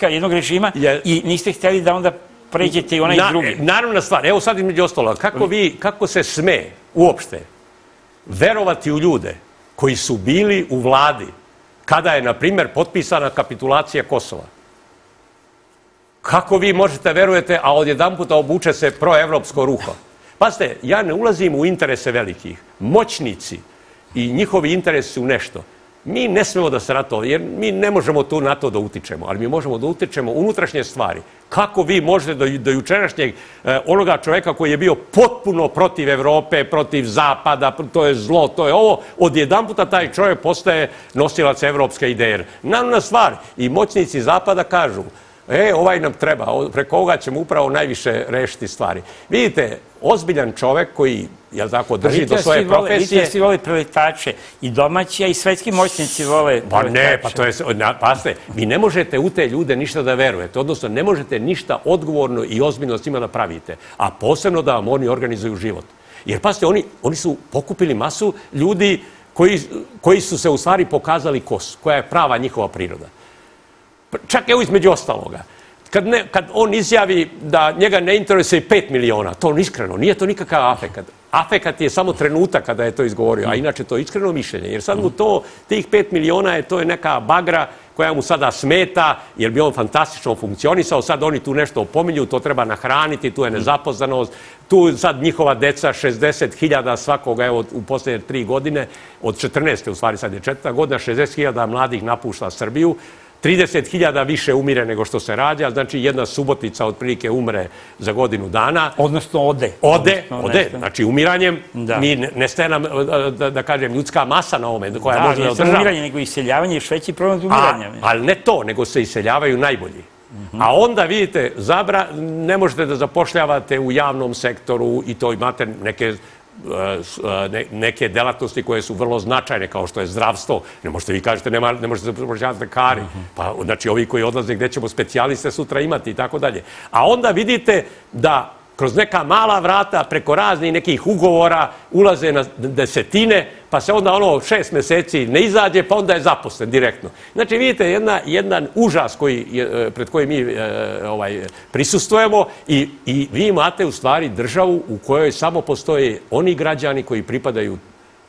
Da. jednog režima Je- i niste htjeli da onda pređete i onaj Na- drugi. Naravna stvar, evo sad između ostalo, kako, vi, kako se sme uopšte verovati u ljude koji su bili u vladi kada je, na primjer, potpisana kapitulacija Kosova? Kako vi možete verujete, a odjedan puta obuče se proevropsko ruho? Pazite, ja ne ulazim u interese velikih. Moćnici i njihovi interesi su nešto. Mi ne smemo da se na jer mi ne možemo tu na to da utičemo, ali mi možemo da utičemo unutrašnje stvari. Kako vi možete do, jučerašnjeg e, onoga čoveka koji je bio potpuno protiv Evrope, protiv Zapada, to je zlo, to je ovo, odjedan puta taj čovjek postaje nosilac evropske ideje. Naravna stvar, i moćnici Zapada kažu, E, ovaj nam treba, preko ovoga ćemo upravo najviše rešiti stvari. Vidite, ozbiljan čovek koji, jel tako, drži Vidite do svoje vidite profesije... da svi vole preletače i domaći, a i svetski moćnici vole Pa ne, pa to je, na, pasite, vi ne možete u te ljude ništa da verujete, odnosno ne možete ništa odgovorno i ozbiljno s njima da pravite, a posebno da vam oni organizuju život. Jer, pasite, oni, oni su pokupili masu ljudi koji, koji su se u stvari pokazali ko su, koja je prava njihova priroda. Čak evo između ostaloga. Kad, ne, kad on izjavi da njega ne interesuje 5 miliona, to on iskreno, nije to nikakav afekat. Afekat je samo trenutak kada je to izgovorio, a inače to je iskreno mišljenje. Jer sad mu to, tih 5 miliona je, to je neka bagra koja mu sada smeta, jer bi on fantastično funkcionisao, sad oni tu nešto opominju, to treba nahraniti, tu je nezaposlenost, tu sad njihova deca, 60.000 svakoga, evo u posljednje tri godine, od 14. u stvari sad je četvrta godina, 60.000 mladih napušta Srbiju, 30.000 više umire nego što se rađa, znači jedna subotica otprilike umre za godinu dana. Odnosno ode. Ode, Odnosno ode, znači umiranjem, Da. mi ne- nestaje nam, da, da kažem, ljudska masa na ovome koja Da, može da održava. umiranje, nego iseljavanje, još veći problem umiranja. ali ne to, nego se iseljavaju najbolji. A onda vidite, zabra, ne možete da zapošljavate u javnom sektoru i to imate neke e, e, neke delatnosti koje su vrlo značajne, kao što je zdravstvo. Ne možete vi kažete, nema, ne možete zapošljavati lekari. Pa, znači, ovi koji odlaze gde ćemo specijaliste sutra imati i tako dalje. A onda vidite da kroz neka mala vrata, preko raznih nekih ugovora, ulaze na desetine, pa se onda ono šest meseci ne izađe, pa onda je zaposlen direktno. Znači, vidite, jedan užas koji, je, e, pred kojim mi e, ovaj, prisustujemo i, i vi imate u stvari državu u kojoj samo postoje oni građani koji pripadaju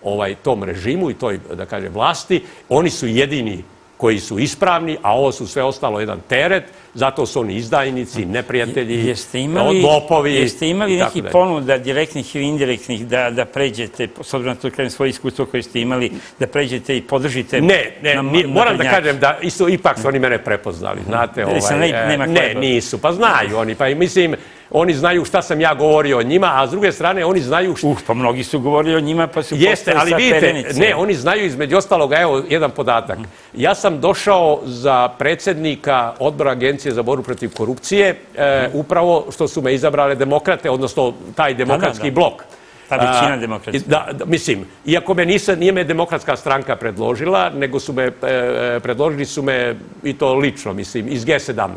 ovaj tom režimu i toj, da kaže, vlasti. Oni su jedini koji su ispravni, a ovo su sve ostalo jedan teret, zato su oni izdajnici, neprijatelji, Jeste imali, lopovi. jeste imali neki ponuda direktnih ili indirektnih da, da pređete, s obzirom na to kažem svoje iskustvo koje ste imali, da pređete i podržite Ne, ne, na- ni- moram da kažem da isto ipak su oni mene prepoznali, znate, ovaj, ne- e, nema ne, nisu, pa znaju oni, pa i mislim, oni znaju šta sam ja govorio o njima, a s druge strane oni znaju šta Uh, pa mnogi su govorili o njima, pa su Jeste, ali vidite, perenice. ne, oni znaju između ostaloga, evo jedan podatak. Ja sam došao za predsjednika odbora Agencije za borbu protiv korupcije, e, upravo što su me izabrale demokrate, odnosno taj demokratski da. blok. Ta većina demokratska. Da, da, mislim, iako me nisa, nije me demokratska stranka predložila, nego su me, e, e, predložili su me i to lično, mislim, iz G17.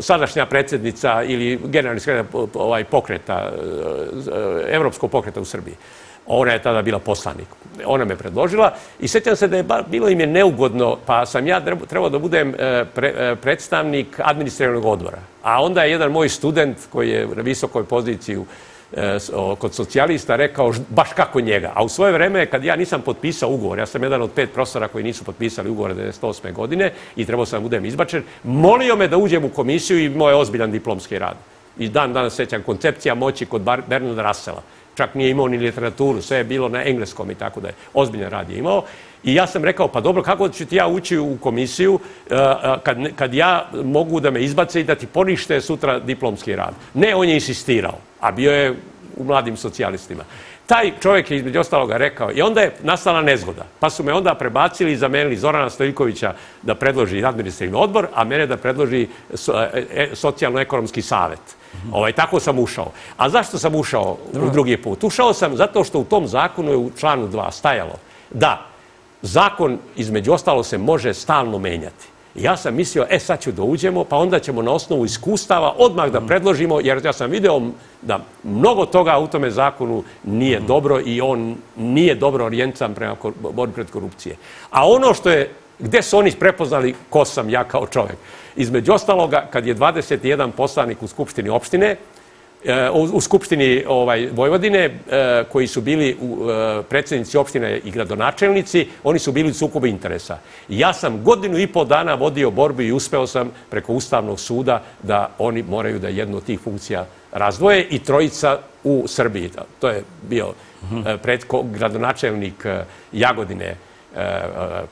Sadašnja predsjednica ili generalni sekretar ovaj, pokreta, e, evropskog pokreta u Srbiji. Ona je tada bila poslanik. Ona me predložila i sjećam se da je bilo im je neugodno, pa sam ja trebao da budem e, e, predstavnik administrativnog odbora. A onda je jedan moj student koji je na visokoj poziciji E, kod socijalista rekao baš kako njega. A u svoje vreme, kad ja nisam potpisao ugovor, ja sam jedan od pet profesora koji nisu potpisali ugovor 1998. godine i trebao sam budem izbačen, molio me da uđem u komisiju i moj ozbiljan diplomski rad. I dan danas sećam koncepcija moći kod Bernarda Rasela. Čak nije imao ni literaturu, sve je bilo na engleskom i tako da je. Ozbiljan rad je imao. I ja sam rekao, pa dobro, kako ću ti ja ući u komisiju e, e, kad, kad ja mogu da me izbace i da ti ponište sutra diplomski rad? Ne, on je insistirao, a bio je u mladim socijalistima. Taj čovjek je između ostaloga rekao i onda je nastala nezgoda. Pa su me onda prebacili i zamenili Zorana Stojikovića da predloži administrativni odbor, a mene da predloži e, socijalno-ekonomski savjet. Ovaj, tako sam ušao. A zašto sam ušao u drugi put? Ušao sam zato što u tom zakonu je u članu 2 stajalo da zakon između ostalo se može stalno menjati. Ja sam mislio, e sad ću da uđemo, pa onda ćemo na osnovu iskustava odmah da predložimo, jer ja sam video da mnogo toga u tome zakonu nije dobro i on nije dobro orijentan prema borbi protiv korupcije. A ono što je, gde su oni prepoznali ko sam ja kao čovjek? Između ostaloga, kad je 21 poslanik u Skupštini opštine, u Skupštini ovaj, Vojvodine, e, koji su bili e, predsjednici opštine i gradonačelnici, oni su bili u sukobu interesa. Ja sam godinu i pol dana vodio borbu i uspeo sam preko Ustavnog suda da oni moraju da jednu od tih funkcija razdvoje i trojica u Srbiji. To je bio e, pred, gradonačelnik Jagodine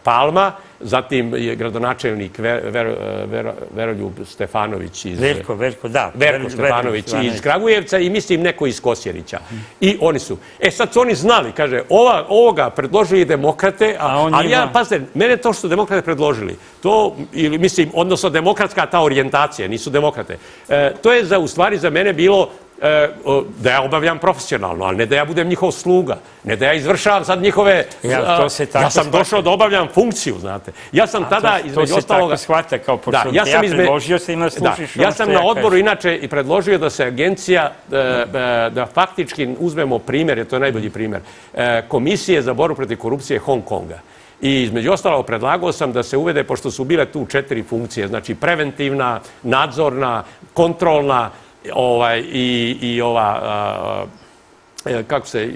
Palma, zatim je gradonačelnik Veroljub Stefanović iz... Verko, Verko, da. Verko Stefanović iz Kragujevca i mislim neko iz Kosjerića. I oni su. E sad su oni znali, kaže, ova, ovoga predložili demokrate, a, ali ja, pazite, mene to što demokrate predložili, to, ili mislim, odnosno demokratska ta orijentacija, nisu demokrate, e, to je za, u stvari za mene bilo da ja obavljam profesionalno, ali ne da ja budem njihov sluga, ne da ja izvršavam sad njihove... Ja, to se tako ja sam došao da obavljam funkciju, znate. Ja sam tada, to, između ostaloga... To se tako shvata kao pošto da, ja, sam izme... predložio se i da, slušiš da, Ja sam na odboru inače i predložio da se agencija, da, da, da faktički uzmemo primjer, je to je najbolji primjer, e, komisije za boru protiv korupcije Hong Konga. I između ostalo predlagao sam da se uvede, pošto su bile tu četiri funkcije, znači preventivna, nadzorna, kontrolna ovaj, i, i ova e, kako se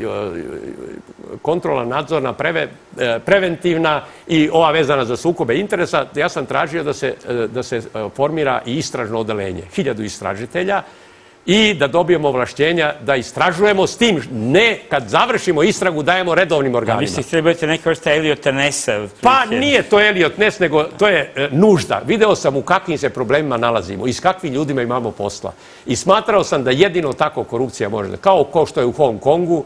kontrola nadzorna preve, e, preventivna i ova vezana za sukobe interesa ja sam tražio da se, e, da se formira i istražno odelenje hiljadu istražitelja i da dobijemo ovlašćenja da istražujemo s tim, ne kad završimo istragu dajemo redovnim organima. A vi ste htjeli neka vrsta Nessa? Pa nije to Elliot Ness, nego to je e, nužda. Video sam u kakvim se problemima nalazimo i s kakvim ljudima imamo posla. I smatrao sam da jedino tako korupcija može, kao ko što je u Hong Kongu,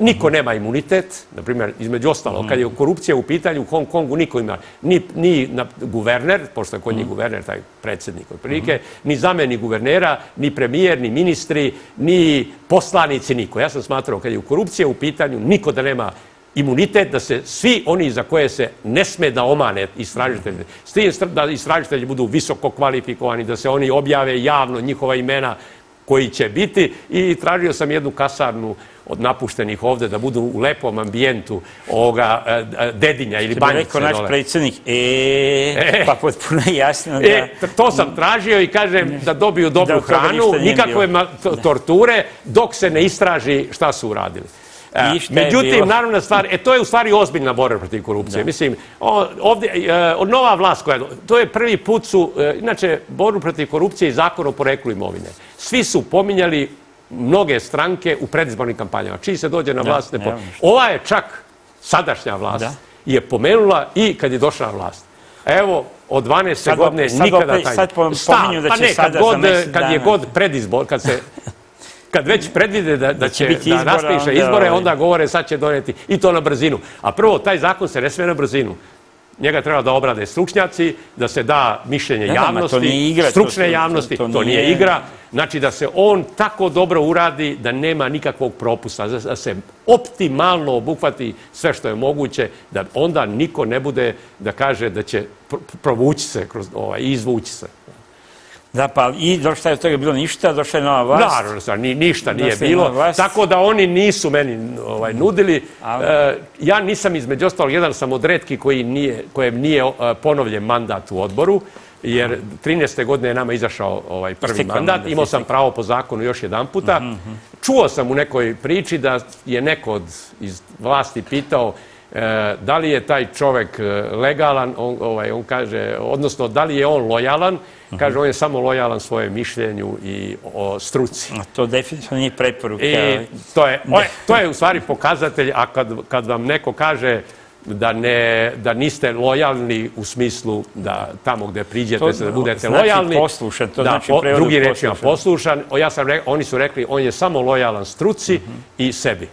Niko nema imunitet, na primjer, između ostalo, kad je korupcija u pitanju u Hong Kongu, niko ima, ni, ni na, guverner, pošto je kod njih guverner, taj predsjednik otprilike, ni zameni guvernera, ni premijer, ni ministri, ni poslanici, niko. Ja sam smatrao, kad je korupcija u pitanju, niko da nema imunitet da se svi oni za koje se ne sme da omane istražitelji, da istražitelji budu visoko kvalifikovani, da se oni objave javno njihova imena koji će biti. I tražio sam jednu kasarnu od napuštenih ovde da budu u lepom ambijentu ovoga e, e, dedinja ili banjice. Rekao naš predsjednik, e, e, pa potpuno jasno da... E, to sam tražio i kažem da dobiju dobru da, hranu, nikakve torture, dok se ne istraži šta su uradili. Međutim, naravna stvar, e, to je u stvari ozbiljna borba protiv korupcije. Da. Mislim, ovdje, nova vlast koja, to je prvi put su, inače, borbu protiv korupcije i zakon o poreklu imovine. Svi su pominjali mnoge stranke u predizbornim kampanjama. Čiji se dođe na vlast, ne po... Ova je čak sadašnja vlast da. je pomenula i kad je došla na vlast. Evo, od 12. Sad, godine sad nikada opet, taj... Sad pominju da će pa ne, kad, god, kad je god predizbor, kad se kad već predvide da, da, će, će da raspiše izbore, ovaj. onda govore sad će doneti i to na brzinu. A prvo, taj zakon se ne sve na brzinu. Njega treba da obrade stručnjaci, da se da mišljenje ne, javnosti, igra, stručne to, javnosti, to, to, to nije igra. Znači da se on tako dobro uradi da nema nikakvog propusta, da se optimalno obuhvati sve što je moguće, da onda niko ne bude da kaže da će provući se, kroz, ovaj, izvući se. Da, pa i došla je od toga bilo ništa, došla je nova vlast. Naravno, stvar, ni, ništa nije bilo. Tako da oni nisu meni ovaj, nudili. Ali- E, ja nisam između ostalog jedan sam od retki koji nije, kojem nije e, ponovljen mandat u odboru. Jer 13. godine je nama izašao ovaj prvi mandat. mandat, Imao sam pravo po zakonu još jedan puta. Čuo sam u nekoj priči da je neko od, iz vlasti pitao da li je taj čovek e, legalan, on, ovaj, on kaže, odnosno da li je on lojalan, kaže on je samo lojalan svojem mišljenju i o struci. A To definitivno nije preporuka. I to je, o- to je u stvari pokazatelj, a kad, kad vam neko kaže da, ne, da niste lojalni u smislu da tamo gde priđete To se da budete znači lojalni. poslušan, to da, znači prevodu drugi rečima poslušan. poslušan. Ja sam re, oni su rekli on je samo lojalan struci i sebi.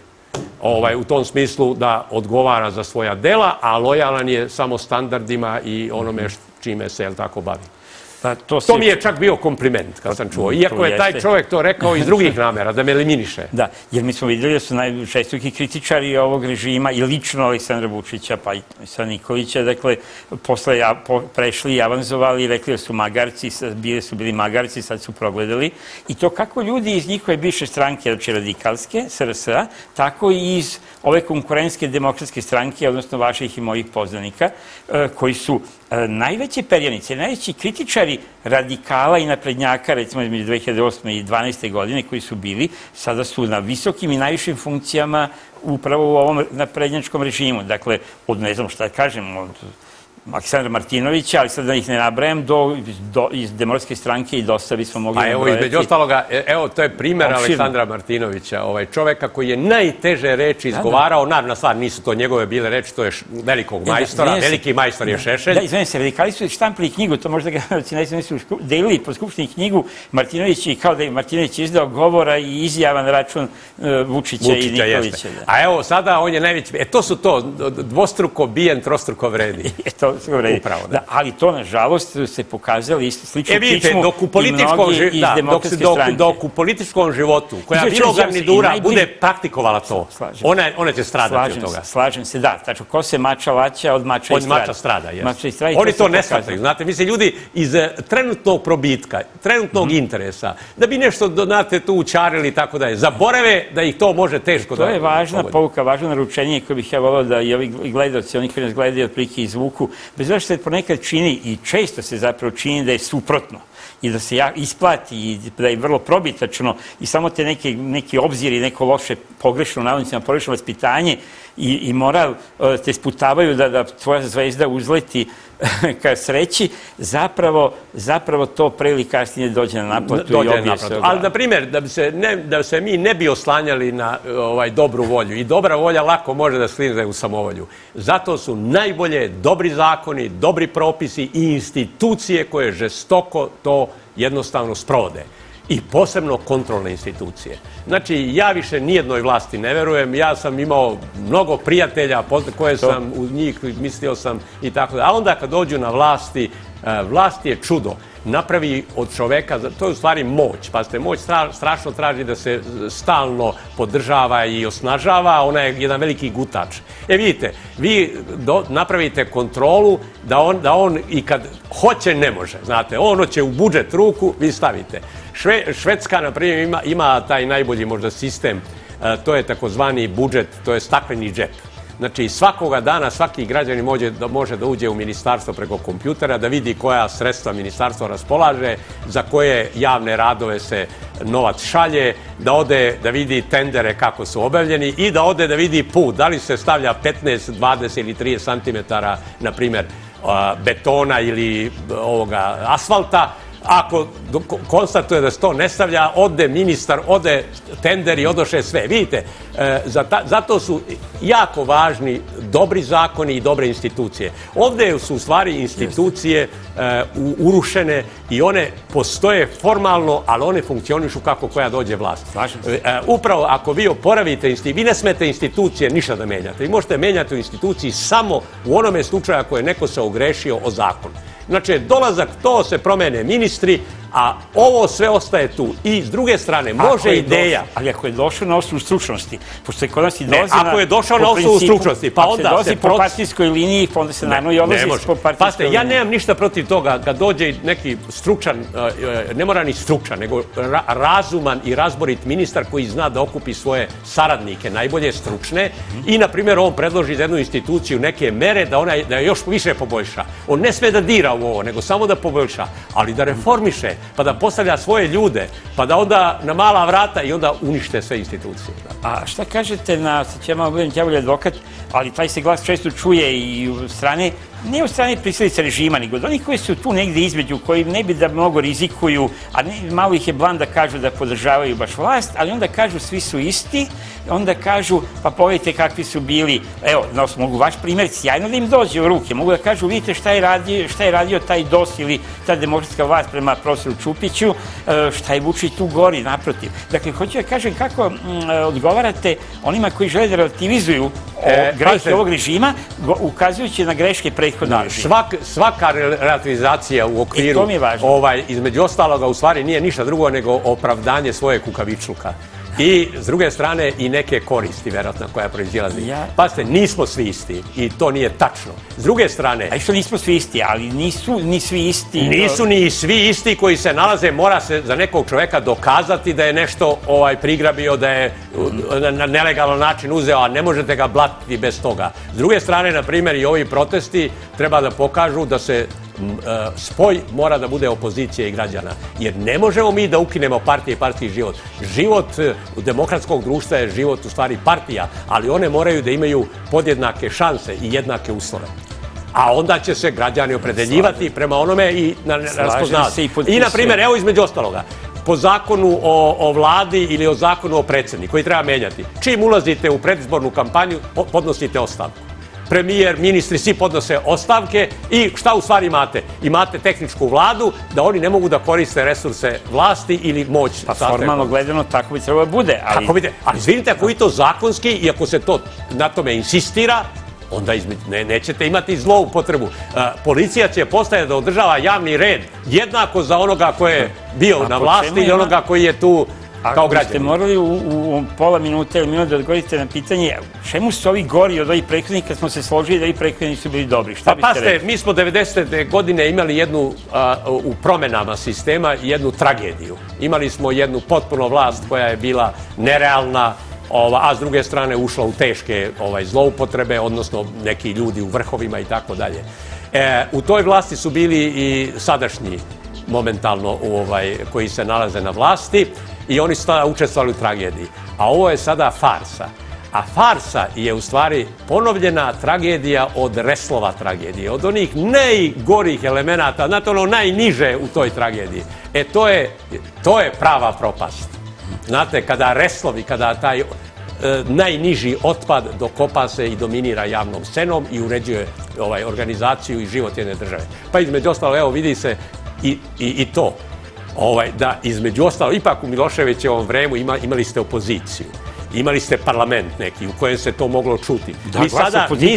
Ovaj, u tom smislu da odgovara za svoja dela, a lojalan je samo standardima i onome š- čime se jel tako bavi. Pa to, mi je čak bio kompliment kad sam čuo. Iako je taj čovjek to rekao iz drugih namera, da me eliminiše. Da, jer mi smo vidjeli da su najžestoki kritičari ovog režima i lično Aleksandra Vučića pa i sa Nikolića, dakle, posle ja, po, prešli i avanzovali i rekli da su magarci, bili su bili magarci, sad su progledali. I to kako ljudi iz njihove bivše stranke, znači radikalske, SRS-a, tako i iz ove konkurentske demokratske stranke, odnosno vaših i mojih poznanika, e, koji su najveće perjanice, najveći kritičari radikala i naprednjaka, recimo između 2008. i 12. godine, koji su bili, sada su na visokim i najvišim funkcijama upravo u ovom naprednjačkom režimu. Dakle, od ne znam šta kažem, od Aleksandra Martinovića, ali sad da ih ne nabrajam, do, do, iz demokratske stranke i dosta bismo mogli A evo, između ostaloga, e, evo, to je Opširno. Aleksandra Martinovića, ovaj čoveka koji je najteže reči izgovarao, naravno stvar, nisu to njegove bile reči, to je velikog da, majstora, se. veliki majstor je Šešelj. Da, izvinim se, radikali su štampili knjigu, to možda ga ne znam, su delili po skupštini knjigu, Martinović je, kao da je Martinović izdao govora i izjava na račun e, Vučića, i Vučića Nikolića. jeste. Da. A evo, sada on je najveći, e to su to, dvostruko bijen, trostruko vredi. E, to se. Upravo, da. da. ali to, nažalost, se pokazali isto slično E vidite, kičmu dok u i političkom, ži- iz da, dok, dok, dok u političkom životu, koja bilo garnidura i najbliže- bude praktikovala to, Slažem ona, ona će stradati Slažem od toga. se, slažem se, da. Tačno, ko se mača laća, od mača i Od strada. mača strada, jeste. Mača i strada i Oni to ne pokazalo. shvataju. Znate, mislim, ljudi iz eh, trenutnog probitka, trenutnog Mhm. interesa, da bi nešto, do- znate, tu učarili i tako dalje, zaborave da ih to može teško To da... je važna pouka, važno naručenje koje bih ja volao da i ovi gledalci, oni koji nas gledaju otprilike izvuku, bez obzira što se ponekad čini i često se zapravo čini da je suprotno i da se ja, isplati i da je vrlo probitačno i samo te neke, neki obziri, neko loše pogrešno navodnicima, pogrešno vaspitanje i, i moral e, te sputavaju da, da tvoja zvezda uzleti ka sreći, zapravo, zapravo to pre ili kasnije dođe na naplatu dođe i obje se. Ali, na primjer, da, bi se ne, da se mi ne bi oslanjali na ovaj, dobru volju i dobra volja lako može da slizne u samovolju. Zato su najbolje dobri zakoni, dobri propisi i institucije koje žestoko to jednostavno sprovode. I posebno kontrolne institucije. Znači, ja više nijednoj vlasti ne verujem. Ja sam imao mnogo prijatelja koje sam u njih mislio sam i tako da. A onda kad dođu na vlasti, e, vlast je čudo napravi od čoveka, to je u stvari moć. Pazite, moć stra- strašno traži da se stalno podržava i osnažava, ona je jedan veliki gutač. E vidite, vi do, napravite kontrolu da on, da on i kad hoće ne može, znate, ono će u budžet ruku, vi stavite. Šve, Švedska, na primjer, ima, ima taj najbolji možda sistem, e, to je takozvani budžet, to je stakleni džep. Znači, svakoga dana svaki građanin može da, može da uđe u ministarstvo preko kompjutera, da vidi koja sredstva ministarstvo raspolaže, za koje javne radove se novac šalje, da ode da vidi tendere kako su obavljeni i da ode da vidi put, da li se stavlja 15, 20 ili 30 santimetara, na primjer, betona ili ovoga asfalta, ako konstatuje da se to ne stavlja, ode ministar, ode tender i odoše sve. Vidite, e, zato su jako važni dobri zakoni i dobre institucije. Ovde su u stvari institucije e, urušene i one postoje formalno, ali one funkcionišu kako koja dođe vlast. E, upravo ako vi oporavite institucije, vi ne smete institucije ništa da menjate. Vi možete menjati u instituciji samo u onome slučaju ako je neko se ogrešio o zakon. Znači, dolazak, to se promene ministri, A ovo sve ostaje tu. I s druge strane, može Ako je ideja... došao- ali ako je došao na osnovu stručnosti, pošto se kod nas i dolazi ako je došao na osnovu stručnosti, pa ako onda se dolazi po partijskoj liniji, pa onda se naravno i odlazi po partijskoj liniji. ja nemam ništa protiv toga kad dođe neki stručan, e, e, ne mora ni stručan, nego ra- razuman i razborit ministar koji zna da okupi svoje saradnike, najbolje stručne i, na primjer, on predloži za jednu instituciju neke mere da ona da je još više poboljša. On ne sme da dira u ovo, nego samo da poboljša, ali da reformiše, pa da postavlja svoje ljude, pa da onda na mala vrata i onda unište sve institucije. A šta kažete na, sad ja malo budem advokat, ali taj se glas često čuje i u strane, ne u strane prisilica režima, nego od onih koji su tu negde između, koji ne bi da mnogo rizikuju, a ne, malo ih je blan da kažu da podržavaju baš vlast, ali onda kažu svi su isti, onda kažu pa pogledajte kakvi su bili, evo, no, mogu vaš primjer sjajno da im dođe u ruke, mogu da kažu vidite šta je radio, šta je radio taj DOS ili ta demokratska vlast prema profesoru Čupiću, e, šta je Vučić tu gori, naprotiv. Dakle, hoću da kažem kako mm, e, odgovarate onima koji žele da relativizuju E, greške ovog režima, ukazujući na greške režima. Svak, svaka re- relativizacija u okviru E, to mi je važno. ovaj između ostaloga u stvari nije ništa drugo nego opravdanje svoje kukavičluka. I s druge strane i neke koristi verovatno koja proizilazi. Ja- Pazite, nismo svi isti i to nije tačno. S druge strane, A što nismo svi isti, ali nisu ni svi isti. nisu ni svi isti koji se nalaze, mora se za nekog čoveka dokazati da je nešto ovaj prigrabio, da je na, nelegalan način uzeo, a ne možete ga blatiti bez toga. S druge strane, na primjer, i ovi protesti treba da pokažu da se spoj mora da bude opozicije i građana. Jer ne možemo mi da ukinemo partije i partijski život. Život e, demokratskog društva je život u stvari partija, ali one moraju da imaju podjednake šanse i jednake uslove. A onda će se građani opredeljivati prema onome i raspoznavati. i I, na primjer, evo između ostaloga, po zakonu o, o vladi ili o zakonu o predsjedniku koji treba menjati. Čim ulazite u predizbornu kampanju, po- podnosite ostavku. Premijer, ministri, svi podnose ostavke i šta u stvari imate? Imate tehničku vladu da oni ne mogu da koriste resurse vlasti ili moć. Pa formalno gledano tako bi trebalo bude, ali... Kako vidite, ali izvinite, ako vi to zakonski i ako se to na tome insistira, onda između, ne, nećete imati zloupotrebu. E, policija će postaje da održava javni red jednako za onoga ko je bio A na vlasti ili onoga koji je tu kao biste građanin. morali u, u, u pola minuta ili minut da odgovorite na pitanje čemu su ovi gori od ovih prethodnika kad smo se složili da ovi prethodni su bili dobri? Šta Pa pazite, rekli? mi smo 90. godine imali jednu, a, u promenama sistema, jednu tragediju. Imali smo jednu potpuno vlast koja je bila nerealna, ova, a s druge strane ušla u teške ovaj, zloupotrebe, odnosno neki ljudi u vrhovima i tako dalje. E, u toj vlasti su bili i sadašnji momentalno ovaj, koji se nalaze na vlasti i oni su tada učestvovali u tragediji. A ovo je sada farsa. A farsa je u stvari ponovljena tragedija od reslova tragedije, od onih najgorih elemenata, znate ono najniže u toj tragediji. E to je, to je prava propast. Znate, kada reslovi, kada taj e, najniži otpad dokopa se i dominira javnom scenom i uređuje ovaj organizaciju i život jedne države. Pa između ostalo, evo vidi se i, i, i to. Ovaj, da između ostalo, ipak u Miloševićevom vremu ima, imali ste opoziciju. Imali ste parlament neki u kojem se to moglo čuti. Da,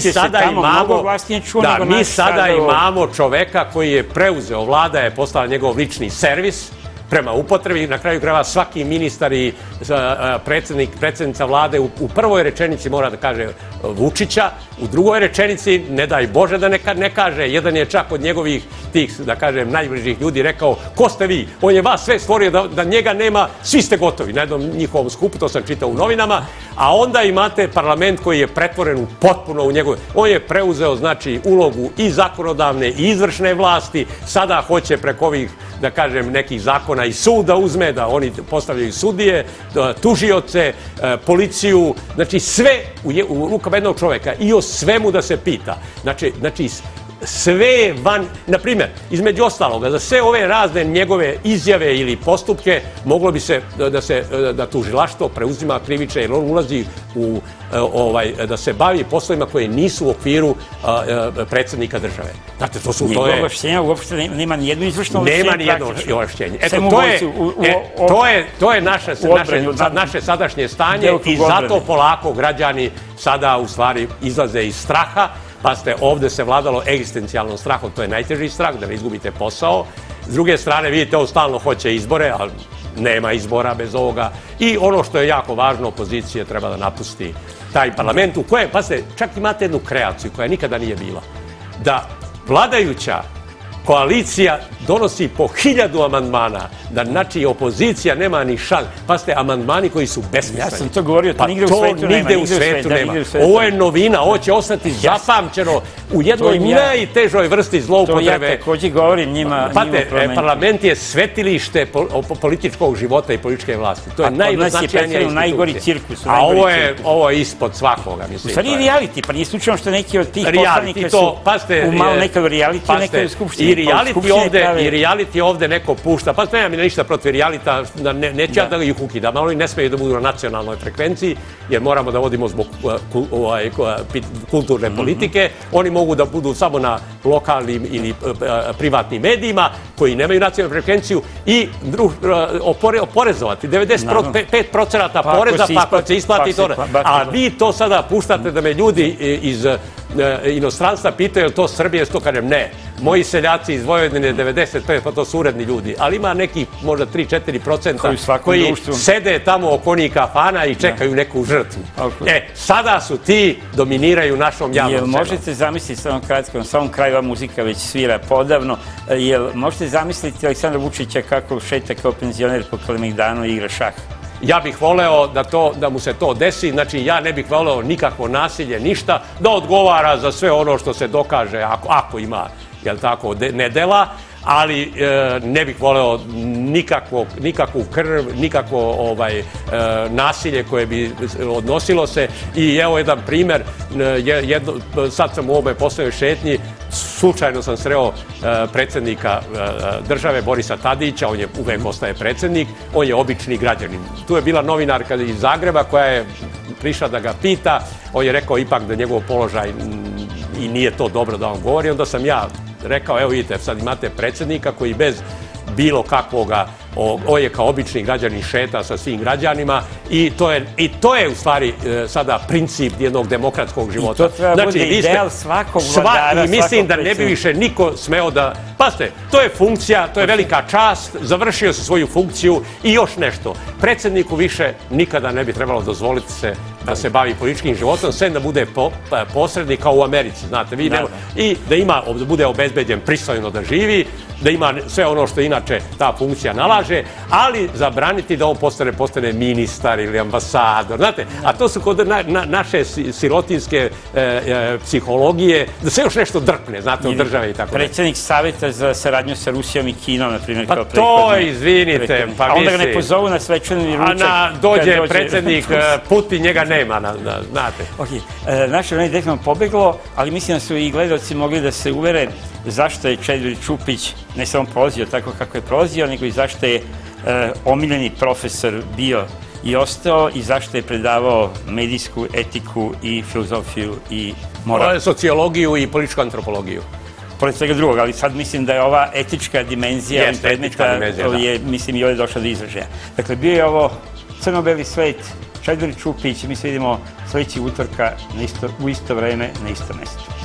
se tamo mnogo glasnije čuo da, mi sada sada imamo čoveka koji je preuzeo, vlada je postala njegov lični servis prema upotrebi. Na kraju krajeva svaki ministar i a, predsjednik, predsjednica vlade u, u prvoj rečenici mora da kaže e, Vučića, u drugoj rečenici, ne daj Bože da ne, ne kaže, jedan je čak od njegovih tih, da kažem, najbližih ljudi rekao, ko ste vi? On je vas sve stvorio da, da njega nema, svi ste gotovi na jednom njihovom skupu, to sam čitao u novinama, a onda imate parlament koji je pretvoren u potpuno u njegove, on je preuzeo znači ulogu i zakonodavne i izvršne vlasti, sada hoće preko ovih da kažem, nekih zakona i sud da uzme, da oni postavljaju sudije, tužioce, e, policiju, znači sve u, u rukama jednog čoveka i o svemu da se pita. Znači, znači sve van, na primjer, između ostaloga, za sve ove razne njegove izjave ili postupke moglo bi se da, se da tužilaštvo preuzima kriviče jer on ulazi u e, ovaj da se bavi poslovima koji nisu u okviru a, e, predsjednika države. Znate, to su to je ovlašćenja uopšte nema, ni jedno izvršno nema ni jedno ovlašćenje. Eto, u to je, u- u- e, o- to je, to je naše, u naše, u- naše sadašnje stanje i zato polako građani sada u stvari izlaze iz straha. Pa ste ovde se vladalo egzistencijalnom strahom, to je najteži strah, da ne izgubite posao. S druge strane, vidite, on stalno hoće izbore, ali nema izbora bez ovoga. I ono što je jako važno, opozicija treba da napusti taj parlament u kojem, pazite, čak imate jednu kreaciju koja nikada nije bila. Da vladajuća koalicija donosi po hiljadu amandmana, da znači opozicija nema ni šan. Pazite, amandmani koji su besmisleni. Ja sam to govorio, to pa nigde u to svetu nema, nigde u svetu nema. Ovo je nema. novina, ovo će ostati zapamćeno u jednoj ja- najtežoj vrsti To ja zloupotrebe. takođe govorim njima, u e, parlament je svetilište političkog života i političke vlasti. To je najznačajnija predstavljeno najgori institucija. cirkus, A ovo je, ovo je ispod svakoga, mislim. U stvari to je- reality, pa nije slučajno što neki od tih poslanika to, su pazite, u malo nekad reality, nekad u skupštini. I Pa reality ovde, prave- i reality ovde neko pušta. Pa nemam ništa protiv realita, ne, neću ja da ih ukidam, ali oni ne smeju da budu na nacionalnoj frekvenciji, jer moramo da vodimo zbog ku- ovaj, pit- kulturne Mhm. politike. Oni mogu da budu samo na lokalnim ili uh, privatnim medijima koji nemaju nacionalnu frekvenciju i dru, opore, oporezovati. 95% Pa ako poreza, pa ako se isplati pa to. pa- A vi to sada puštate da me ljudi e, iz e, inostranstva pitaju je li to Srbije, što kažem ne. Moji seljaci iz Vojvodine 95, pa to su uredni ljudi, ali ima neki možda 3-4 procenta Koji društvu- sede tamo oko onih kafana i čekaju neku žrtvu. E, sada su ti dominiraju našom javnom Jel možete zamisliti, samo kratko, na samom kraju ova muzika već svira podavno, e, jel možete zamisliti Aleksandra Vučića kako šeta kao penzioner po Kalemegdanu i igra šah? Ja bih voleo da, to, da mu se to desi, znači ja ne bih voleo nikakvo nasilje, ništa, da odgovara za sve ono što se dokaže, ako, ako ima, jel tako, de, nedela, ali e, ne bih voleo nikakvo, nikakvu krv, nikakvo ovaj, e, nasilje koje bi odnosilo se. I evo jedan primer, e, je- jedno, sad sam u ovome poslednjoj šetnji, slučajno sam sreo predsednika e, države Borisa Tadića, on je uvek ostaje predsednik, on je obični građanin. Tu je bila novinarka iz Zagreba koja je prišla da ga pita, on je rekao ipak da njegov položaj mm, i nije to dobro da on govori, onda sam ja rekao, evo vidite, sad imate predsednika koji bez bilo kakvoga, o- on je kao obični građanin šeta sa svim građanima i to je, i to je u stvari e, sada princip jednog demokratskog života. to treba bude vi ste- ideal svakog sva- vladara, I mislim da ne bi predsjednika. više niko smeo da... Pazite, to je funkcija, to je velika čast, završio se svoju funkciju i još nešto. Predsedniku više nikada ne bi trebalo dozvoliti se da se bavi političkim životom, sve da bude po, pa, posrednik kao u Americi, znate, vi nema, i da ima, da bude obezbeđen pristojno da živi, da ima sve ono što inače ta funkcija nalaže, ali zabraniti da on postane, postane ministar ili ambasador, znate, a to su kod na, na, naše si- sirotinske e, e, psihologije, da se još nešto drpne, znate, od države i tako. Predsjednik saveta za saradnju sa Rusijom i Kinom, na primjer, Pa kao to, izvinite, pa A onda ga ne pozovu na svečani ručak. A na, kad dođe predsjednik e, Putin, njega nema, na, na, znate. Ok, e, naše vreme je definitivno pobeglo, ali mislim da su i gledalci mogli da se uvere zašto je Čedomir Čupić ne samo prolazio tako kako je prolazio, nego i zašto je e, omiljeni profesor bio i ostao i zašto je predavao medijsku etiku i filozofiju i moral. Sociologiju i političku antropologiju. Pored svega drugog, ali sad mislim da je ova etička dimenzija etička predmeta dimenzija, da. je, mislim, i ovdje došla do izražaja. Dakle, bio je ovo crno-beli svet, Čedomir Čupić, mi se vidimo sledećeg utorka isto, u isto vreme, na isto mesto.